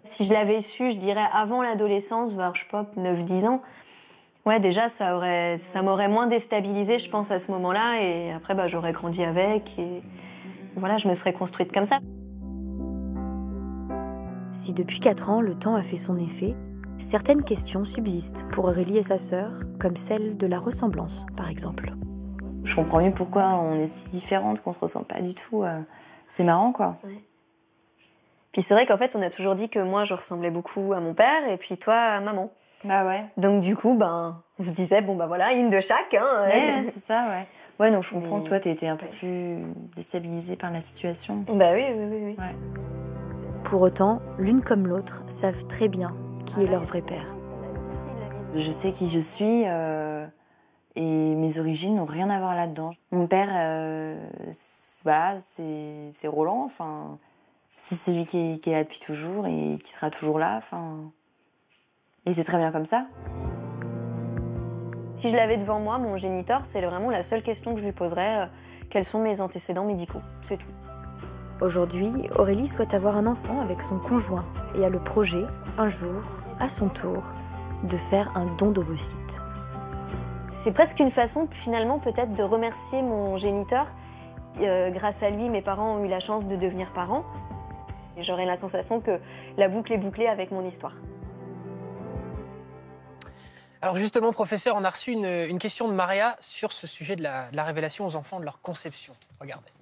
Si je l'avais su, je dirais avant l'adolescence, vers je 9-10 ans, ouais, déjà, ça aurait, ça m'aurait moins déstabilisé, je pense, à ce moment-là. Et après, bah, j'aurais grandi avec. Et voilà, je me serais construite comme ça. Si depuis 4 ans, le temps a fait son effet, certaines questions subsistent pour Aurélie et sa sœur, comme celle de la ressemblance, par exemple. Je comprends mieux pourquoi on est si différentes, qu'on se ressemble pas du tout. Euh, c'est marrant, quoi. Puis c'est vrai qu'en fait, on a toujours dit que moi, je ressemblais beaucoup à mon père, et puis toi, à maman. Bah ouais. Donc du coup, ben, on se disait, bon, bah voilà, une de chaque. Hein, ouais, c'est ça, ouais. Ouais, donc je comprends que toi, tu été un peu plus déstabilisée par la situation. Bah oui, oui, oui. oui. Pour autant, l'une comme l'autre savent très bien qui est leur vrai père. Je sais qui je suis euh, et mes origines n'ont rien à voir là-dedans. Mon père, euh, voilà, c'est Roland, enfin, c'est celui qui est, qui est, là depuis toujours et qui sera toujours là, enfin. Et c'est très bien comme ça. Si je l'avais devant moi, mon géniteur, c'est vraiment la seule question que je lui poserais. Euh, quels sont mes antécédents médicaux C'est tout. Aujourd'hui, Aurélie souhaite avoir un enfant avec son conjoint et a le projet, un jour, à son tour, de faire un don d'ovocytes. C'est presque une façon, finalement, peut-être de remercier mon géniteur. Euh, grâce à lui, mes parents ont eu la chance de devenir parents. J'aurais la sensation que la boucle est bouclée avec mon histoire. Alors justement, professeur, on a reçu une, question de Maria sur ce sujet de la, révélation aux enfants de leur conception. Regardez.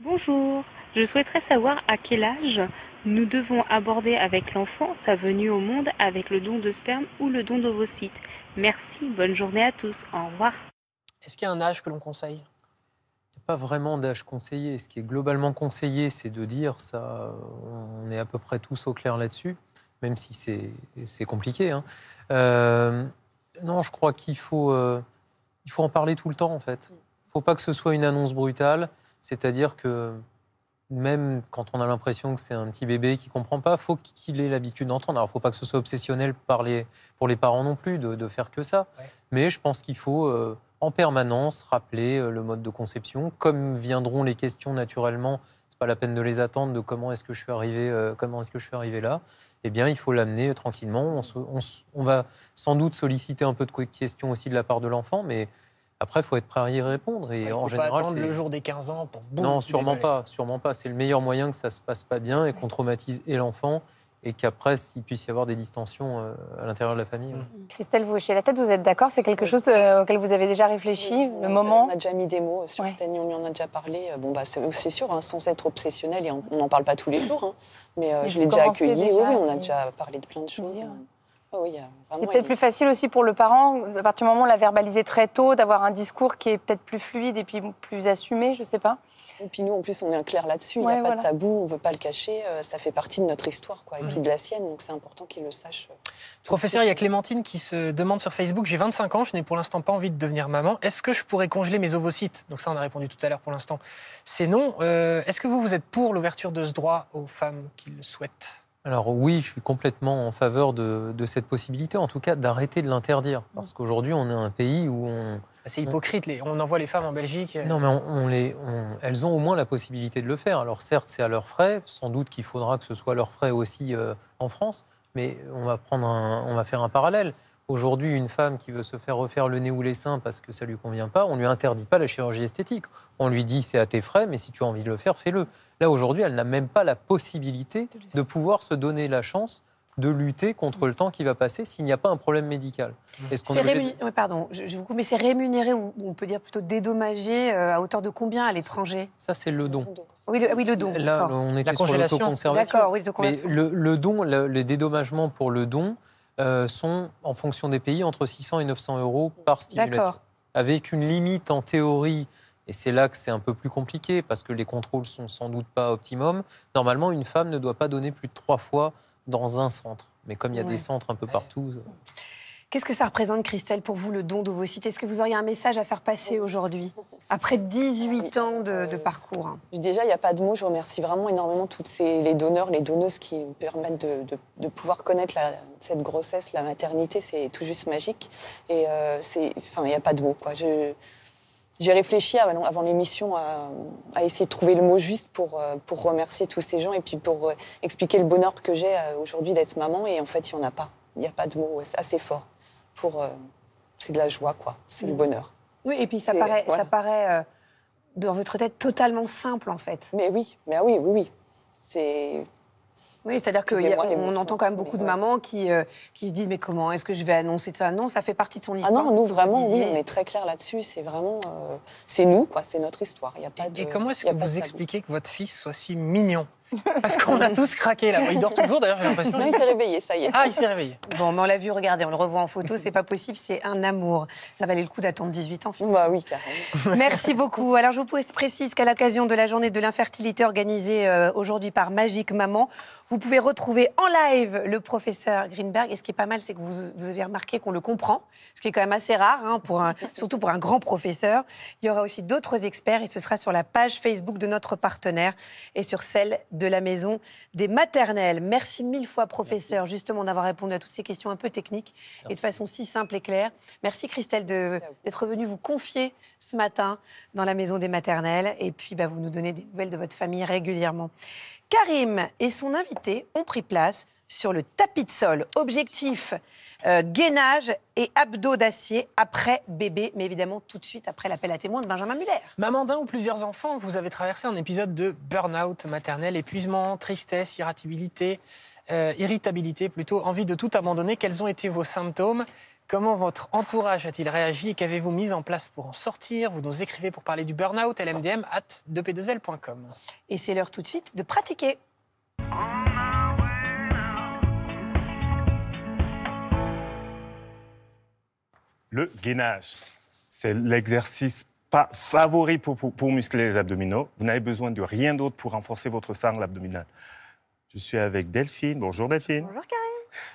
Bonjour, je souhaiterais savoir à quel âge nous devons aborder avec l'enfant sa venue au monde avec le don de sperme ou le don d'ovocytes. Merci, bonne journée à tous, au revoir. Est-ce qu'il y a un âge que l'on conseille? Pas vraiment d'âge conseillé. Ce qui est globalement conseillé, c'est de dire ça, on est à peu près tous au clair là-dessus, même si c'est compliqué. Hein. Euh, non, je crois qu'il faut, euh, il faut en parler tout le temps, en fait. Il ne faut pas que ce soit une annonce brutale, c'est-à-dire que même quand on a l'impression que c'est un petit bébé qui ne comprend pas, faut qu'il ait l'habitude d'entendre. Alors, il ne faut pas que ce soit obsessionnel pour les parents non plus de, faire que ça. Mais je pense qu'il faut euh, en permanence rappeler euh, le mode de conception. Comme viendront les questions naturellement, ce n'est pas la peine de les attendre de comment est-ce que je suis arrivé, comment est-ce que je suis arrivé là eh bien, il faut l'amener tranquillement. On, va sans doute solliciter un peu de questions aussi de la part de l'enfant, mais après, il faut être prêt à y répondre. Et en général, pas attendre le jour des 15 ans pour Non, sûrement pas, sûrement pas. C'est le meilleur moyen que ça se passe pas bien et qu'on traumatise et l'enfant et qu'après, il puisse y avoir des distensions euh, à l'intérieur de la famille. Mm. Christelle, vous chez la tête, vous êtes d'accord? C'est quelque chose euh, auquel vous avez déjà réfléchi, le moment? On a déjà mis des mots sur ouais. on lui en a déjà parlé. Bon, bah, c'est sûr, hein, sans être obsessionnel, et on n'en parle pas tous les jours, hein. mais, euh, je l'ai déjà accueilli. oui, on a déjà parlé de plein de choses. C'est peut-être plus facile aussi pour le parent, à partir du moment où on l'a verbalisé très tôt, d'avoir un discours qui est peut-être plus fluide et puis plus assumé, je ne sais pas. Et puis nous, en plus, on est clair là-dessus. Il n'y a pas de tabou, on ne veut pas le cacher. Euh, ça fait partie de notre histoire, quoi, et puis de la sienne. Donc c'est important qu'il le sache. Professeur, il y a Clémentine qui se demande sur Facebook J'ai 25 ans, je n'ai pour l'instant pas envie de devenir maman. Est-ce que je pourrais congeler mes ovocytes? Donc ça, on a répondu tout à l'heure pour l'instant. C'est non. Euh, est-ce que vous, vous êtes pour l'ouverture de ce droit aux femmes qui le souhaitent? Alors oui, je suis complètement en faveur de, de cette possibilité, en tout cas d'arrêter de l'interdire. Parce qu'aujourd'hui, on est un pays où on, c'est hypocrite, on envoie les femmes en Belgique. Euh. Non, mais on, les, elles ont au moins la possibilité de le faire. Alors certes, c'est à leurs frais, sans doute qu'il faudra que ce soit leurs frais aussi euh, en France, mais on va, prendre on va faire un parallèle. Aujourd'hui, une femme qui veut se faire refaire le nez ou les seins parce que ça lui convient pas, on lui interdit pas la chirurgie esthétique. On lui dit c'est à tes frais, mais si tu as envie de le faire, fais-le. Là aujourd'hui, elle n'a même pas la possibilité de pouvoir se donner la chance de lutter contre le temps qui va passer s'il n'y a pas un problème médical. C'est rémunéré, pardon, je, vous mais c'est rémunéré ou on peut dire plutôt dédommagé euh, à hauteur de combien à l'étranger? Ça, c'est le don. Oui, le, oui, le don. Là, on était sur l'autoconservation. D'accord, oui, Mais le, le don, les dédommagements pour le don euh, sont, en fonction des pays, entre 600 et 900 euros par stimulation. Avec une limite en théorie et c'est là que c'est un peu plus compliqué parce que les contrôles sont sans doute pas optimum. Normalement, une femme ne doit pas donner plus de trois fois dans un centre. Mais comme il y a des centres un peu partout. Euh, Qu'est-ce que ça représente, Christelle, pour vous, le don d'ovocytes? Est-ce que vous auriez un message à faire passer aujourd'hui, après 18 ans de, parcours? Déjà, il n'y a pas de mots. Je remercie vraiment énormément tous les donneurs, les donneuses qui nous permettent de, pouvoir connaître cette grossesse, la maternité. C'est tout juste magique. Et euh, il n'y a pas de mots. Quoi. Je, j'ai réfléchi avant, l'émission à, essayer de trouver le mot juste pour, euh, pour remercier tous ces gens et puis pour euh, expliquer le bonheur que j'ai euh, aujourd'hui d'être maman. Et en fait, il n'y en a pas. Il n'y a pas de mot assez fort. Pour, c'est de la joie, quoi. C'est le mm. bonheur. Oui, et puis ça paraît, ça paraît dans votre tête totalement simple, en fait. Mais oui, mais ah oui, oui, oui. C'est Oui, c'est-à-dire qu'on entend quand même beaucoup de mamans qui, euh, qui se disent mais comment est-ce que je vais annoncer ça? Non, ça fait partie de son histoire. Ah non, nous vraiment, oui, on est très clair là-dessus. C'est vraiment, euh, c'est nous, quoi. C'est notre histoire. Il y a pas de. Et comment est-ce que vous expliquez que votre fils soit si mignon? Parce qu'on a tous craqué là. Il dort toujours d'ailleurs, j'ai l'impression. Non, il s'est réveillé, ça y est. Ah, il s'est réveillé. Bon, mais on l'a vu, regardez, on le revoit en photo, c'est pas possible, c'est un amour. Ça valait le coup d'attendre 18 ans, finalement. Bah oui, carrément. Merci beaucoup. Alors, je vous précise qu'à l'occasion de la journée de l'infertilité organisée euh, aujourd'hui par Magique Maman, vous pouvez retrouver en live le professeur Greenberg. Et ce qui est pas mal, c'est que vous, vous, avez remarqué qu'on le comprend, ce qui est quand même assez rare, hein, pour un, surtout pour un grand professeur. Il y aura aussi d'autres experts et ce sera sur la page Facebook de notre partenaire et sur celle de la maison des maternelles. Merci mille fois, professeur, justement, d'avoir répondu à toutes ces questions un peu techniques et de façon si simple et claire. Merci, Christelle, d'être venue vous confier ce matin dans la maison des maternelles. Et puis, bah, vous nous donnez des nouvelles de votre famille régulièrement. Karim et son invité ont pris place sur le tapis de sol. Objectif euh, gainage et abdos d'acier après bébé, mais évidemment tout de suite après l'appel à témoins de Benjamin Muller. Maman d'un ou plusieurs enfants, vous avez traversé un épisode de burn-out maternel, épuisement, tristesse, irritabilité, euh, irritabilité plutôt, envie de tout abandonner. Quels ont été vos symptômes? Comment votre entourage a-t-il réagi et qu'avez-vous mis en place pour en sortir? Vous nous écrivez pour parler du burn-out, lmdm at 2p2l.com. Et c'est l'heure tout de suite de pratiquer. Le gainage, c'est l'exercice pas favori pour, pour, muscler les abdominaux. Vous n'avez besoin de rien d'autre pour renforcer votre sangle abdominale. Je suis avec Delphine. Bonjour Delphine. Bonjour Karim.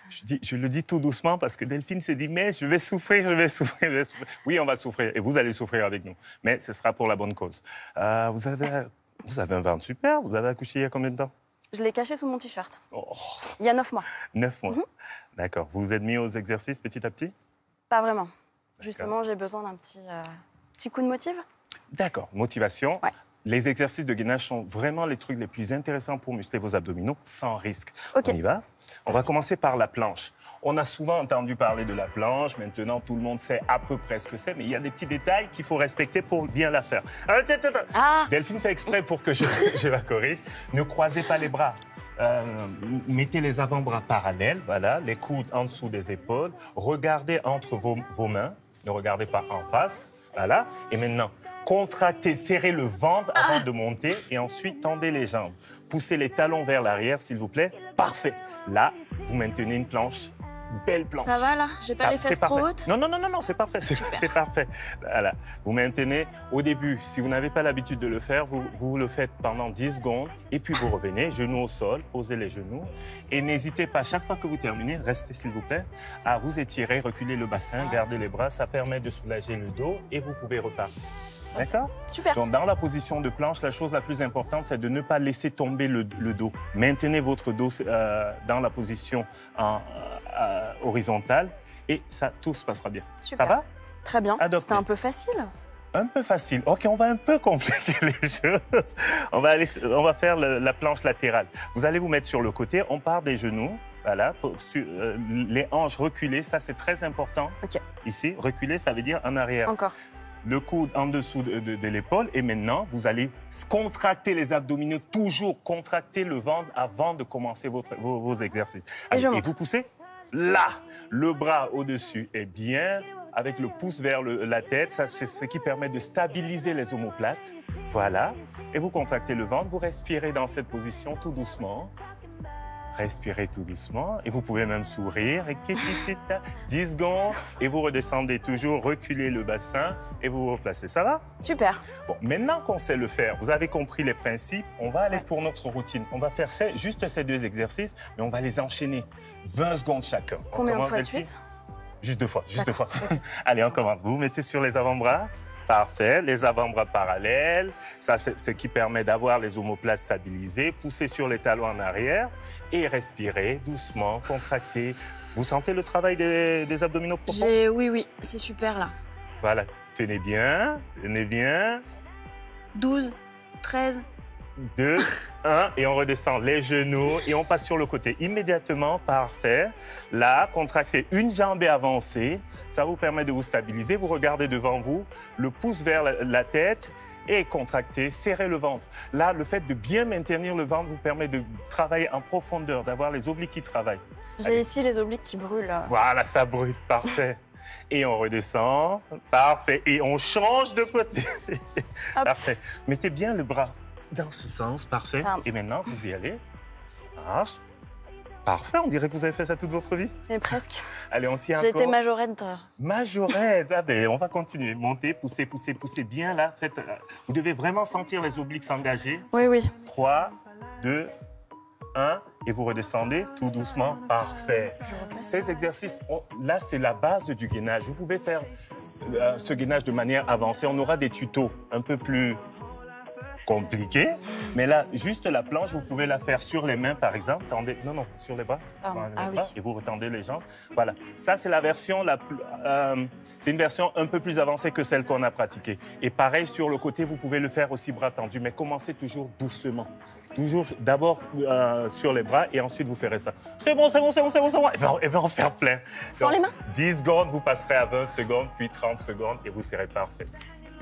Je, dis, je, le dis tout doucement parce que Delphine s'est dit Mais je vais souffrir, je vais souffrir, je vais souffrir. Oui, on va souffrir et vous allez souffrir avec nous. Mais ce sera pour la bonne cause. Euh, vous, avez, vous avez un ventre super. Vous avez accouché il y a combien de temps? Je l'ai caché sous mon t-shirt. Oh. Il y a neuf mois. Neuf mois. Mhm. D'accord. Vous vous êtes mis aux exercices petit à petit? Pas vraiment. Justement, j'ai besoin d'un petit, euh, petit coup de motive. D'accord, motivation. Les exercices de gainage sont vraiment les trucs les plus intéressants pour muscler vos abdominaux sans risque. On y va? On va commencer par la planche. On a souvent entendu parler de la planche, maintenant tout le monde sait à peu près ce que c'est, mais il y a des petits détails qu'il faut respecter pour bien la faire. Ah, ah. Delphine fait exprès pour que je, je la corrige. Ne croisez pas les bras. Euh, mettez les avant-bras parallèles, voilà, les coudes en dessous des épaules. Regardez entre vos, vos mains. Ne regardez pas en face. Voilà. Et maintenant, contractez, serrez le ventre avant de monter et ensuite tendez les jambes. Poussez les talons vers l'arrière, s'il vous plaît. Parfait. Là, vous maintenez une planche belle planche. Ça va là J'ai pas les fesses trop hautes Non, non, non, non, non c'est parfait. C'est parfait. Voilà. Vous maintenez au début, si vous n'avez pas l'habitude de le faire, vous, vous le faites pendant 10 secondes et puis vous revenez, genoux au sol, posez les genoux. Et n'hésitez pas, chaque fois que vous terminez, restez s'il vous plaît, à vous étirer, reculer le bassin, garder les bras. Ça permet de soulager le dos et vous pouvez repartir. D'accord Super. Donc, dans la position de planche, la chose la plus importante, c'est de ne pas laisser tomber le, dos. Maintenez votre dos euh, dans la position en, euh, horizontale et ça, tout se passera bien. Super. Ça va? Très bien. C'était un peu facile un peu facile. OK, on va un peu compliquer les choses. On va, aller, on va faire la planche latérale. Vous allez vous mettre sur le côté. On part des genoux. Voilà, euh, les hanches reculées, ça c'est très important. OK. Ici, reculer, ça veut dire en arrière. Encore. Le coude en dessous de, l'épaule. Et maintenant, vous allez contracter les abdominaux, toujours contracter le ventre avant de commencer votre, vos, exercices. et, et vous poussez là, le bras au-dessus est bien, avec le pouce vers la tête. c'est ce qui permet de stabiliser les omoplates. Voilà. Et vous contractez le ventre, vous respirez dans cette position tout doucement. Respirez tout doucement et vous pouvez même sourire. 10 secondes et vous redescendez toujours, reculez le bassin et vous vous replacez. Ça va? Super. Bon, maintenant qu'on sait le faire, vous avez compris les principes, on va aller pour notre routine. On va faire juste ces deux exercices, mais on va les enchaîner. 20 secondes chacun. Combien de fois de suite? Juste deux fois, juste deux fois. Allez, on commence. Vous vous mettez sur les avant-bras. Parfait. Les avant-bras parallèles. Ça, c'est ce qui permet d'avoir les omoplates stabilisées. Poussez sur les talons en arrière et respirez doucement, contractez. Vous sentez le travail des, des abdominaux profonds? Oui, oui, c'est super là. Voilà. Tenez bien, tenez bien. 12, 13, 2, 1, et on redescend les genoux et on passe sur le côté immédiatement. Parfait. Là, contractez une jambe et avancez. Ça vous permet de vous stabiliser. Vous regardez devant vous, le pouce vers la tête et contracter, serrer le ventre. Là, le fait de bien maintenir le ventre vous permet de travailler en profondeur, d'avoir les obliques qui travaillent. J'ai ici les obliques qui brûlent. Voilà, ça brûle, parfait. Et on redescend, parfait. Et on change de côté. parfait. Mettez bien le bras dans ce sens, parfait. Et maintenant, vous y allez. Ça marche. Parfait, on dirait que vous avez fait ça toute votre vie. Et presque. Allez, on tient J'ai été majorette. Majorette, ah ben, on va continuer. Montez, poussez, poussez, poussez bien là. Faites, euh, vous devez vraiment sentir les obliques s'engager. Oui, oui. 3, 2, 1, et vous redescendez tout doucement. Parfait. Ces exercices, là, c'est la base du gainage. Vous pouvez faire euh, ce gainage de manière avancée. On aura des tutos un peu plus compliqué. Mais là, juste la planche, vous pouvez la faire sur les mains, par exemple. Tendez, non, non, sur les bras. Ah, ah Et vous retendez les jambes. Voilà. Ça, c'est la version la plus. Euh, c'est une version un peu plus avancée que celle qu'on a pratiquée. Et pareil, sur le côté, vous pouvez le faire aussi bras tendus, mais commencez toujours doucement. Toujours d'abord euh, sur les bras et ensuite vous ferez ça. C'est bon, c'est bon, c'est bon, c'est bon, c'est bon. Et bien, et bien en faire plein. Sans les mains 10 secondes, vous passerez à 20 secondes, puis 30 secondes et vous serez parfait.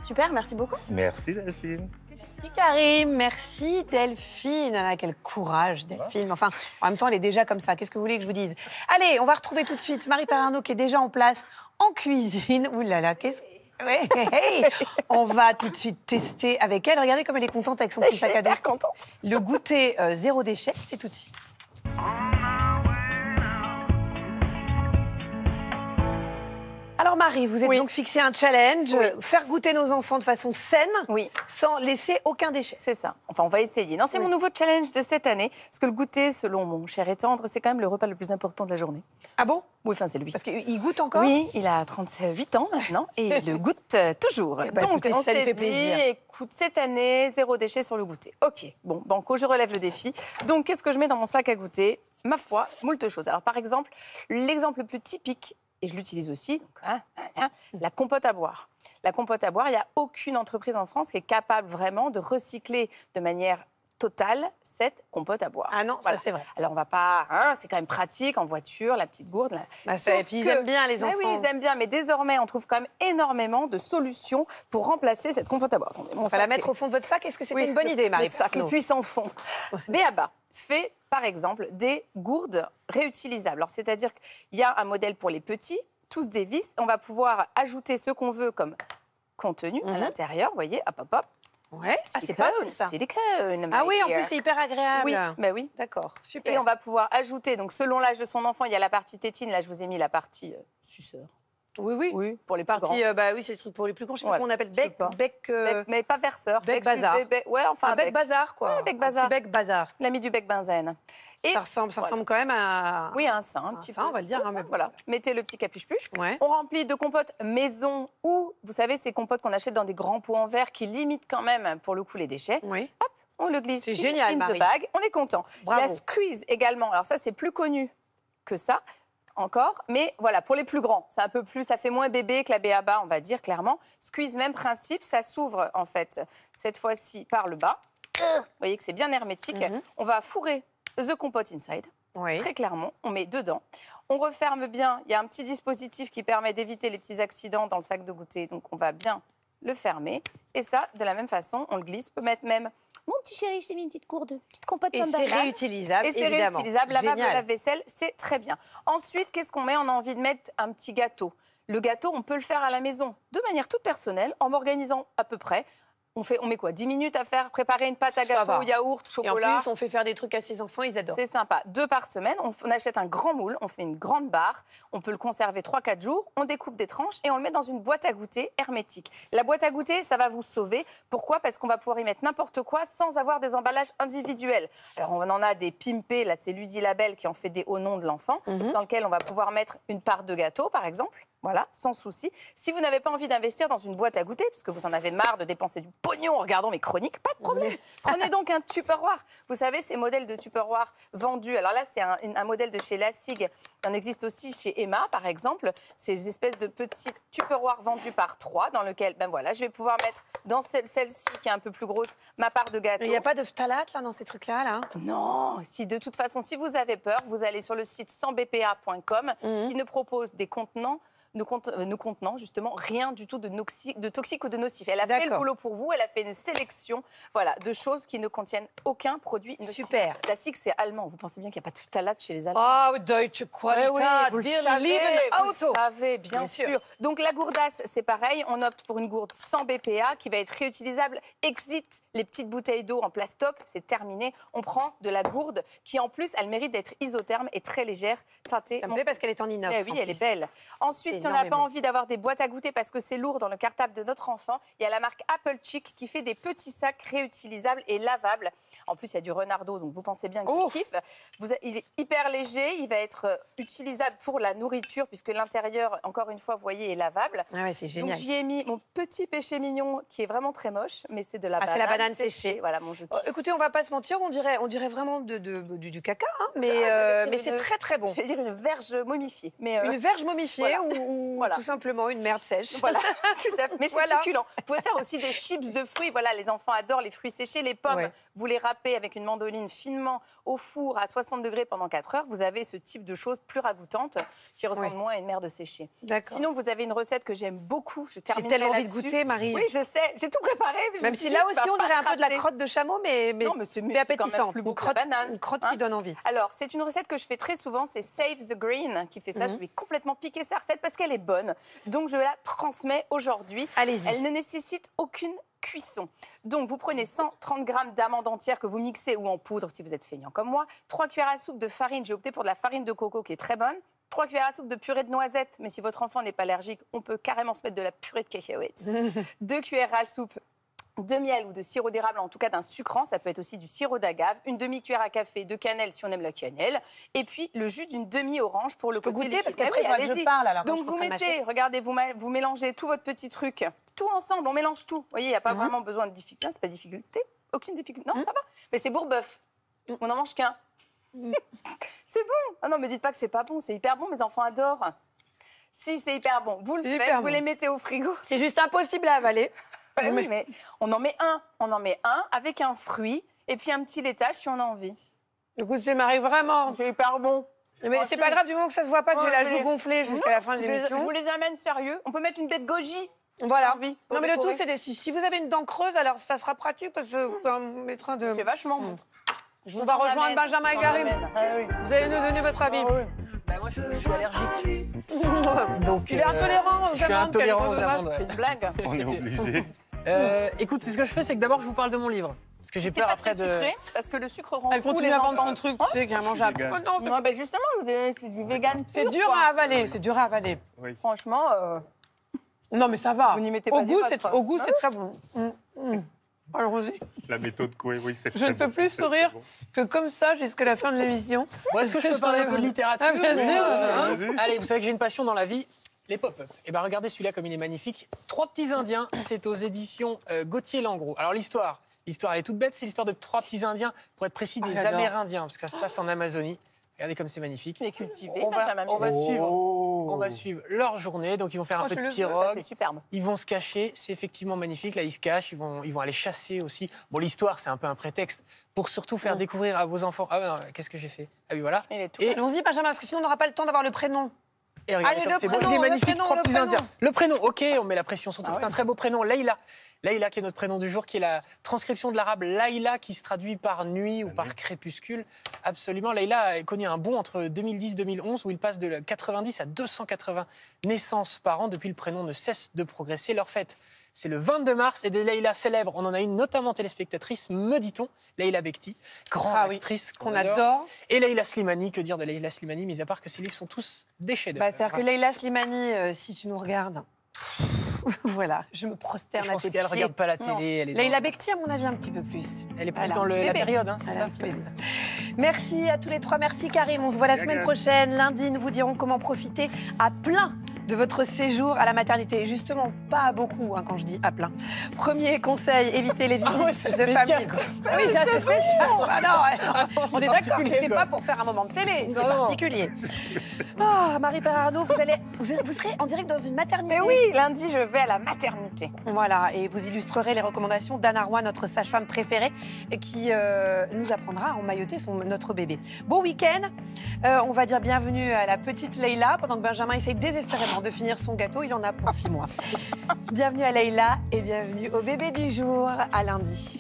Super, merci beaucoup. Merci Delphine. Merci Karim, merci Delphine. Ah, quel courage Delphine. Enfin, en même temps, elle est déjà comme ça. Qu'est-ce que vous voulez que je vous dise? Allez, on va retrouver tout de suite Marie Perarnaud qui est déjà en place en cuisine. Ouh là là, qu'est-ce on va tout de suite tester avec elle. Regardez comme elle est contente avec son petit sac à dos. contente. Le goûter euh, zéro déchet, c'est tout de suite. Alors Marie, vous êtes donc fixé un challenge, faire goûter nos enfants de façon saine, oui. sans laisser aucun déchet. C'est ça. Enfin, on va essayer. Non, c'est mon nouveau challenge de cette année. Parce que le goûter, selon mon cher et tendre, c'est quand même le repas le plus important de la journée. Ah bon? Oui, enfin, c'est lui. Parce qu'il goûte encore? Oui, il a 38 ans maintenant et il le goûte euh, toujours. Eh ben, donc, on s'est dit, écoute, cette année, zéro déchet sur le goûter. Ok, bon, banco, je relève le défi. Donc, qu'est-ce que je mets dans mon sac à goûter? Ma foi, moult choses. Alors, par exemple, l'exemple le plus typique, et je l'utilise aussi, hein, hein, hein, la compote à boire. La compote à boire, il n'y a aucune entreprise en France qui est capable vraiment de recycler de manière totale cette compote à boire. Ah non, ça c'est vrai. Alors on va pas, c'est quand même pratique en voiture, la petite gourde. Bah, et puis ils aiment bien les enfants. oui, ils aiment bien, mais désormais on trouve quand même énormément de solutions pour remplacer cette compote à boire. on va la mettre au fond de votre sac. Est-ce que c'était une bonne idée, Marie Le sac, le puissant fond. Béaba fait par exemple des gourdes réutilisables. C'est-à-dire qu'il y a un modèle pour les petits, tous des vis. On va pouvoir ajouter ce qu'on veut comme contenu à mhm. l'intérieur. Vous voyez, hop, hop, hop. Ouais, ah, c'est pas mal ça. Silicone. Ah oui, en plus c'est hyper agréable. Oui, bah oui. D'accord, super. Et on va pouvoir ajouter, donc selon l'âge de son enfant, il y a la partie tétine. Là, je vous ai mis la partie euh, suceur. Oui, oui. Oui, pour les parties. Euh, bah oui, c'est le truc pour les plus grands. Je sais pas comment on appelle bec, bec, euh, mais pas verseur. Bec, bazar. ouais, enfin un bec, bazar quoi. Ouais, bec bazar. bec bazar. Mis du bec benzène. Et ça ressemble, ça ressemble quand même à. Oui, à un sein, un, petit sein, on va le dire. Hein, mais voilà. Mettez le petit capuche-puche. Ouais. On remplit de compotes maison ou, vous savez, ces compotes qu'on achète dans des grands pots en verre qui limitent quand même, pour le coup, les déchets. Oui. Hop, on le glisse. C'est génial, in Marie. the bag. On est content. Bravo. La squeeze également. Alors ça, c'est plus connu que ça encore. Mais voilà, pour les plus grands, c'est un peu plus, ça fait moins bébé que la béaba, on va dire clairement. Squeeze, même principe, ça s'ouvre en fait cette fois-ci par le bas. Vous voyez que c'est bien hermétique. Mhm. On va fourrer the compote inside. Très clairement, on met dedans. On referme bien. Il y a un petit dispositif qui permet d'éviter les petits accidents dans le sac de goûter. Donc on va bien le fermer. Et ça, de la même façon, on le glisse. On peut mettre même mon petit chéri, je t'ai mis une petite gourde, une petite compote Et c'est réutilisable, Et c'est réutilisable, lavable la vaisselle, c'est très bien. Ensuite, qu'est-ce qu'on met? On a envie de mettre un petit gâteau. Le gâteau, on peut le faire à la maison de manière toute personnelle, en m'organisant à peu près. On, fait, on met quoi 10 minutes à faire préparer une pâte à gâteau, yaourt, chocolat. Et en plus, on fait faire des trucs à ses enfants, ils adorent. C'est sympa. Deux par semaine, on, on, achète un grand moule, on fait une grande barre, on peut le conserver 3-4 jours, on découpe des tranches et on le met dans une boîte à goûter hermétique. La boîte à goûter, ça va vous sauver. Pourquoi? Parce qu'on va pouvoir y mettre n'importe quoi sans avoir des emballages individuels. Alors, on en a des pimpés, là, c'est Ludi Label qui en fait des au nom de l'enfant, Mhm. dans lequel on va pouvoir mettre une part de gâteau, par exemple. Voilà, sans souci. Si vous n'avez pas envie d'investir dans une boîte à goûter, parce que vous en avez marre de dépenser du pognon en regardant mes chroniques, pas de problème. Prenez donc un Tupperware. Vous savez, ces modèles de Tupperware vendus. Alors là, c'est un, modèle de chez Lassig. Il en existe aussi chez Emma, par exemple. Ces espèces de petits Tupperware vendus par trois, dans lequel, ben voilà, je vais pouvoir mettre dans celle- celle-ci qui est un peu plus grosse, ma part de gâteau. Il n'y a pas de phtalate là dans ces trucs-là là? Non, si de toute façon, si vous avez peur, vous allez sur le site sansbpa.com Mhm. qui ne propose des contenants ne, euh, contenant justement rien du tout de, de toxique ou de nocif. Elle a fait le boulot pour vous, elle a fait une sélection voilà, de choses qui ne contiennent aucun produit nocif. Super. La SIG, c'est allemand. Vous pensez bien qu'il n'y a pas de phtalate chez les Allemands Ah, oh, Deutsche Qualität, oui, vous le savez, vous le savez, bien, sûr. Donc la gourdasse, c'est pareil. On opte pour une gourde sans BPA qui va être réutilisable. Exit les petites bouteilles d'eau en plastoc, c'est terminé. On prend de la gourde qui, en plus, elle mérite d'être isotherme et très légère. Teintée. Ça me plaît parce qu'elle est en inox. Eh oui, elle est belle. Ensuite, si on n'a pas envie d'avoir des boîtes à goûter parce que c'est lourd dans le cartable de notre enfant, il y a la marque Apple Chick qui fait des petits sacs réutilisables et lavables. En plus, il y a du renardeau, donc vous pensez bien que je kiffe. Vous, il est hyper léger, il va être euh, utilisable pour la nourriture puisque l'intérieur, encore une fois, vous voyez, est lavable. Ah ouais, c'est génial. Donc j'y ai mis mon petit péché mignon qui est vraiment très moche, mais c'est de la ah, banane. c'est la banane séchée. Voilà mon jeu. Oh, écoutez, on va pas se mentir, on dirait, on dirait vraiment de, du, caca, hein, mais, ah, euh, mais c'est très très bon. Je vais dire une verge momifiée. Mais euh, Une verge momifiée ou, tout simplement une merde sèche. Voilà, mais c'est succulent. Vous pouvez faire aussi des chips de fruits. Voilà, les enfants adorent les fruits séchés. Les pommes, vous les râpez avec une mandoline finement au four à 60 degrés pendant 4 heures. Vous avez ce type de choses plus ragoûtantes qui ressemblent moins à une merde séchée. Sinon, vous avez une recette que j'aime beaucoup. Je J'ai tellement envie de goûter, Marie. Oui, je sais. J'ai tout préparé. Même si là aussi, on dirait un peu de la crotte de chameau, mais, mais, non, mais c'est appétissant. Plus une crotte, banane. Une crotte qui hein donne envie. Alors, c'est une recette que je fais très souvent. C'est Save the Green qui fait ça. Mhm. Je vais complètement piquer sa recette parce qu'elle est bonne. Donc, je la transmets aujourd'hui. Allez-y. Elle ne nécessite aucune cuisson. Donc, vous prenez 130 g d'amandes entières que vous mixez ou en poudre si vous êtes feignant comme moi. 3 cuillères à soupe de farine. J'ai opté pour de la farine de coco qui est très bonne. 3 cuillères à soupe de purée de noisettes, mais si votre enfant n'est pas allergique, on peut carrément se mettre de la purée de cacahuètes. 2 cuillères à soupe de miel ou de sirop d'érable, en tout cas d'un sucrant, ça peut être aussi du sirop d'agave, une demi-cuillère à café de cannelle si on aime la cannelle, et puis le jus d'une demi-orange pour le je côté goûter parce qu'après, je parle alors. Donc vous mettez, regardez, vous, vous mélangez tout votre petit truc, tout ensemble, on mélange tout. Vous voyez, il n'y a pas mhm. vraiment besoin de difficulté, c'est pas difficulté, aucune difficulté. Non, mhm. ça va. Mais c'est bourbeuf. Mhm. On n'en mange qu'un. c'est bon. Ah non, me dites pas que c'est pas bon, c'est hyper bon, mes enfants adorent. Si, c'est hyper bon. Vous le faites, vous les mettez au frigo. C'est juste impossible à avaler oui, mais on en met un. On en met un avec un fruit et puis un petit laitage si on a envie. Écoute, c'est Marie, vraiment. C'est hyper bon. Mais c'est pas grave du moment que ça se voit pas que j'ai la joue gonflée jusqu'à la fin de l'émission. Je vous les amène sérieux. On peut mettre une bête goji. Voilà. Envie, non, mais le tout, c'est des... si, vous avez une dent creuse, alors ça sera pratique parce que vous pouvez mettre un de. C'est vachement bon. Je on va rejoindre Benjamin et Karim. Vous allez nous donner votre avis. Ah bah, moi, je, suis allergique. Donc, il est intolérant aux Je suis intolérant aux amandes. C'est une blague. On est obligé. Euh, écoute, ce que je fais, c'est que d'abord, je vous parle de mon livre. Parce que j'ai peur après de. Sucré, parce que le sucre rend Elle continue à vendre son truc, tu sais, qui est mangeable. Oh, non, ben justement, c'est du vegan. C'est dur à avaler, c'est dur à avaler. Franchement. Euh, non, mais ça va. Vous n'y mettez pas Au goût, c'est au goût, c'est très bon. Mm, mm. Allons-y. La méthode Coué, oui, c'est Je ne peux plus sourire que comme ça jusqu'à la fin de l'émission. Est-ce que je peux parler un peu de littérature ah, bien sûr. Allez, vous savez que j'ai une passion dans la vie. Les pop-up. Et eh ben regardez celui-là comme il est magnifique. Trois petits Indiens, c'est aux éditions euh, Gauthier Langros. Alors l'histoire, l'histoire elle est toute bête, c'est l'histoire de trois petits Indiens, pour être précis des ah, Amérindiens, parce que ça se passe en Amazonie. Regardez comme c'est magnifique. Les cultivés. On va, on va suivre, on va suivre leur journée. Donc ils vont faire un oh, peu de pirogue. C'est superbe. Ils vont se cacher. C'est effectivement magnifique. Là ils se cachent. Ils vont, ils vont aller chasser aussi. Bon l'histoire c'est un peu un prétexte pour surtout faire découvrir à vos enfants. Ah qu'est-ce que j'ai fait? Ah oui voilà. Et Allons-y Benjamin parce que sinon on n'aura pas le temps d'avoir le prénom. Et regardez Allez, c'est beau, il est magnifique, trois petits Indiens. Le prénom, ok, on met la pression, surtout ah c'est un très beau prénom, Leïla. Leïla qui est notre prénom du jour, qui est la transcription de l'arabe Laïla qui se traduit par nuit ou par crépuscule. Absolument, Leïla a connu un bond entre 2010-2011 où il passe de 90 à 280 naissances par an. Depuis, le prénom ne cesse de progresser. Leur fête c'est le 22 mars et des Leïla célèbres. On en a une notamment téléspectatrice, me dit-on, Leïla Bekti, grande ah actrice qu'on adore. Et Leïla Slimani, que dire de Leïla Slimani, mis à part que ses livres sont tous des chefs bah, C'est-à-dire que Leïla Slimani, euh, si tu nous regardes, voilà, je me prosterne je à tes pieds. Je pense qu'elle regarde pas la télé. Elle est Leïla Bekti, à mon avis, un petit peu plus. Elle est plus dans la période, hein, c'est ça Merci à tous les trois. Merci Karim. On se voit la semaine prochaine. Lundi, nous vous dirons comment profiter à plein de votre séjour à la maternité. Justement, pas beaucoup hein, quand je dis à plein. Premier conseil, évitez les visites ah de famille. Oui, c'est spécial. Ah non, on est d'accord, c'est pas pour faire un moment de télé, c'est particulier. Oh, Marie Perarnaud, vous, allez, vous, serez en direct dans une maternité. Mais oui, lundi, je vais à la maternité. Voilà, et vous illustrerez les recommandations d'Anna Roy, notre sage-femme préférée, qui euh, nous apprendra à emmailloter son, notre bébé. Bon week-end. Euh, on va dire bienvenue à la petite Leïla, pendant que Benjamin essaye désespérément de finir son gâteau, il en a pour six mois. bienvenue à Leïla et bienvenue au bébé du jour, à lundi.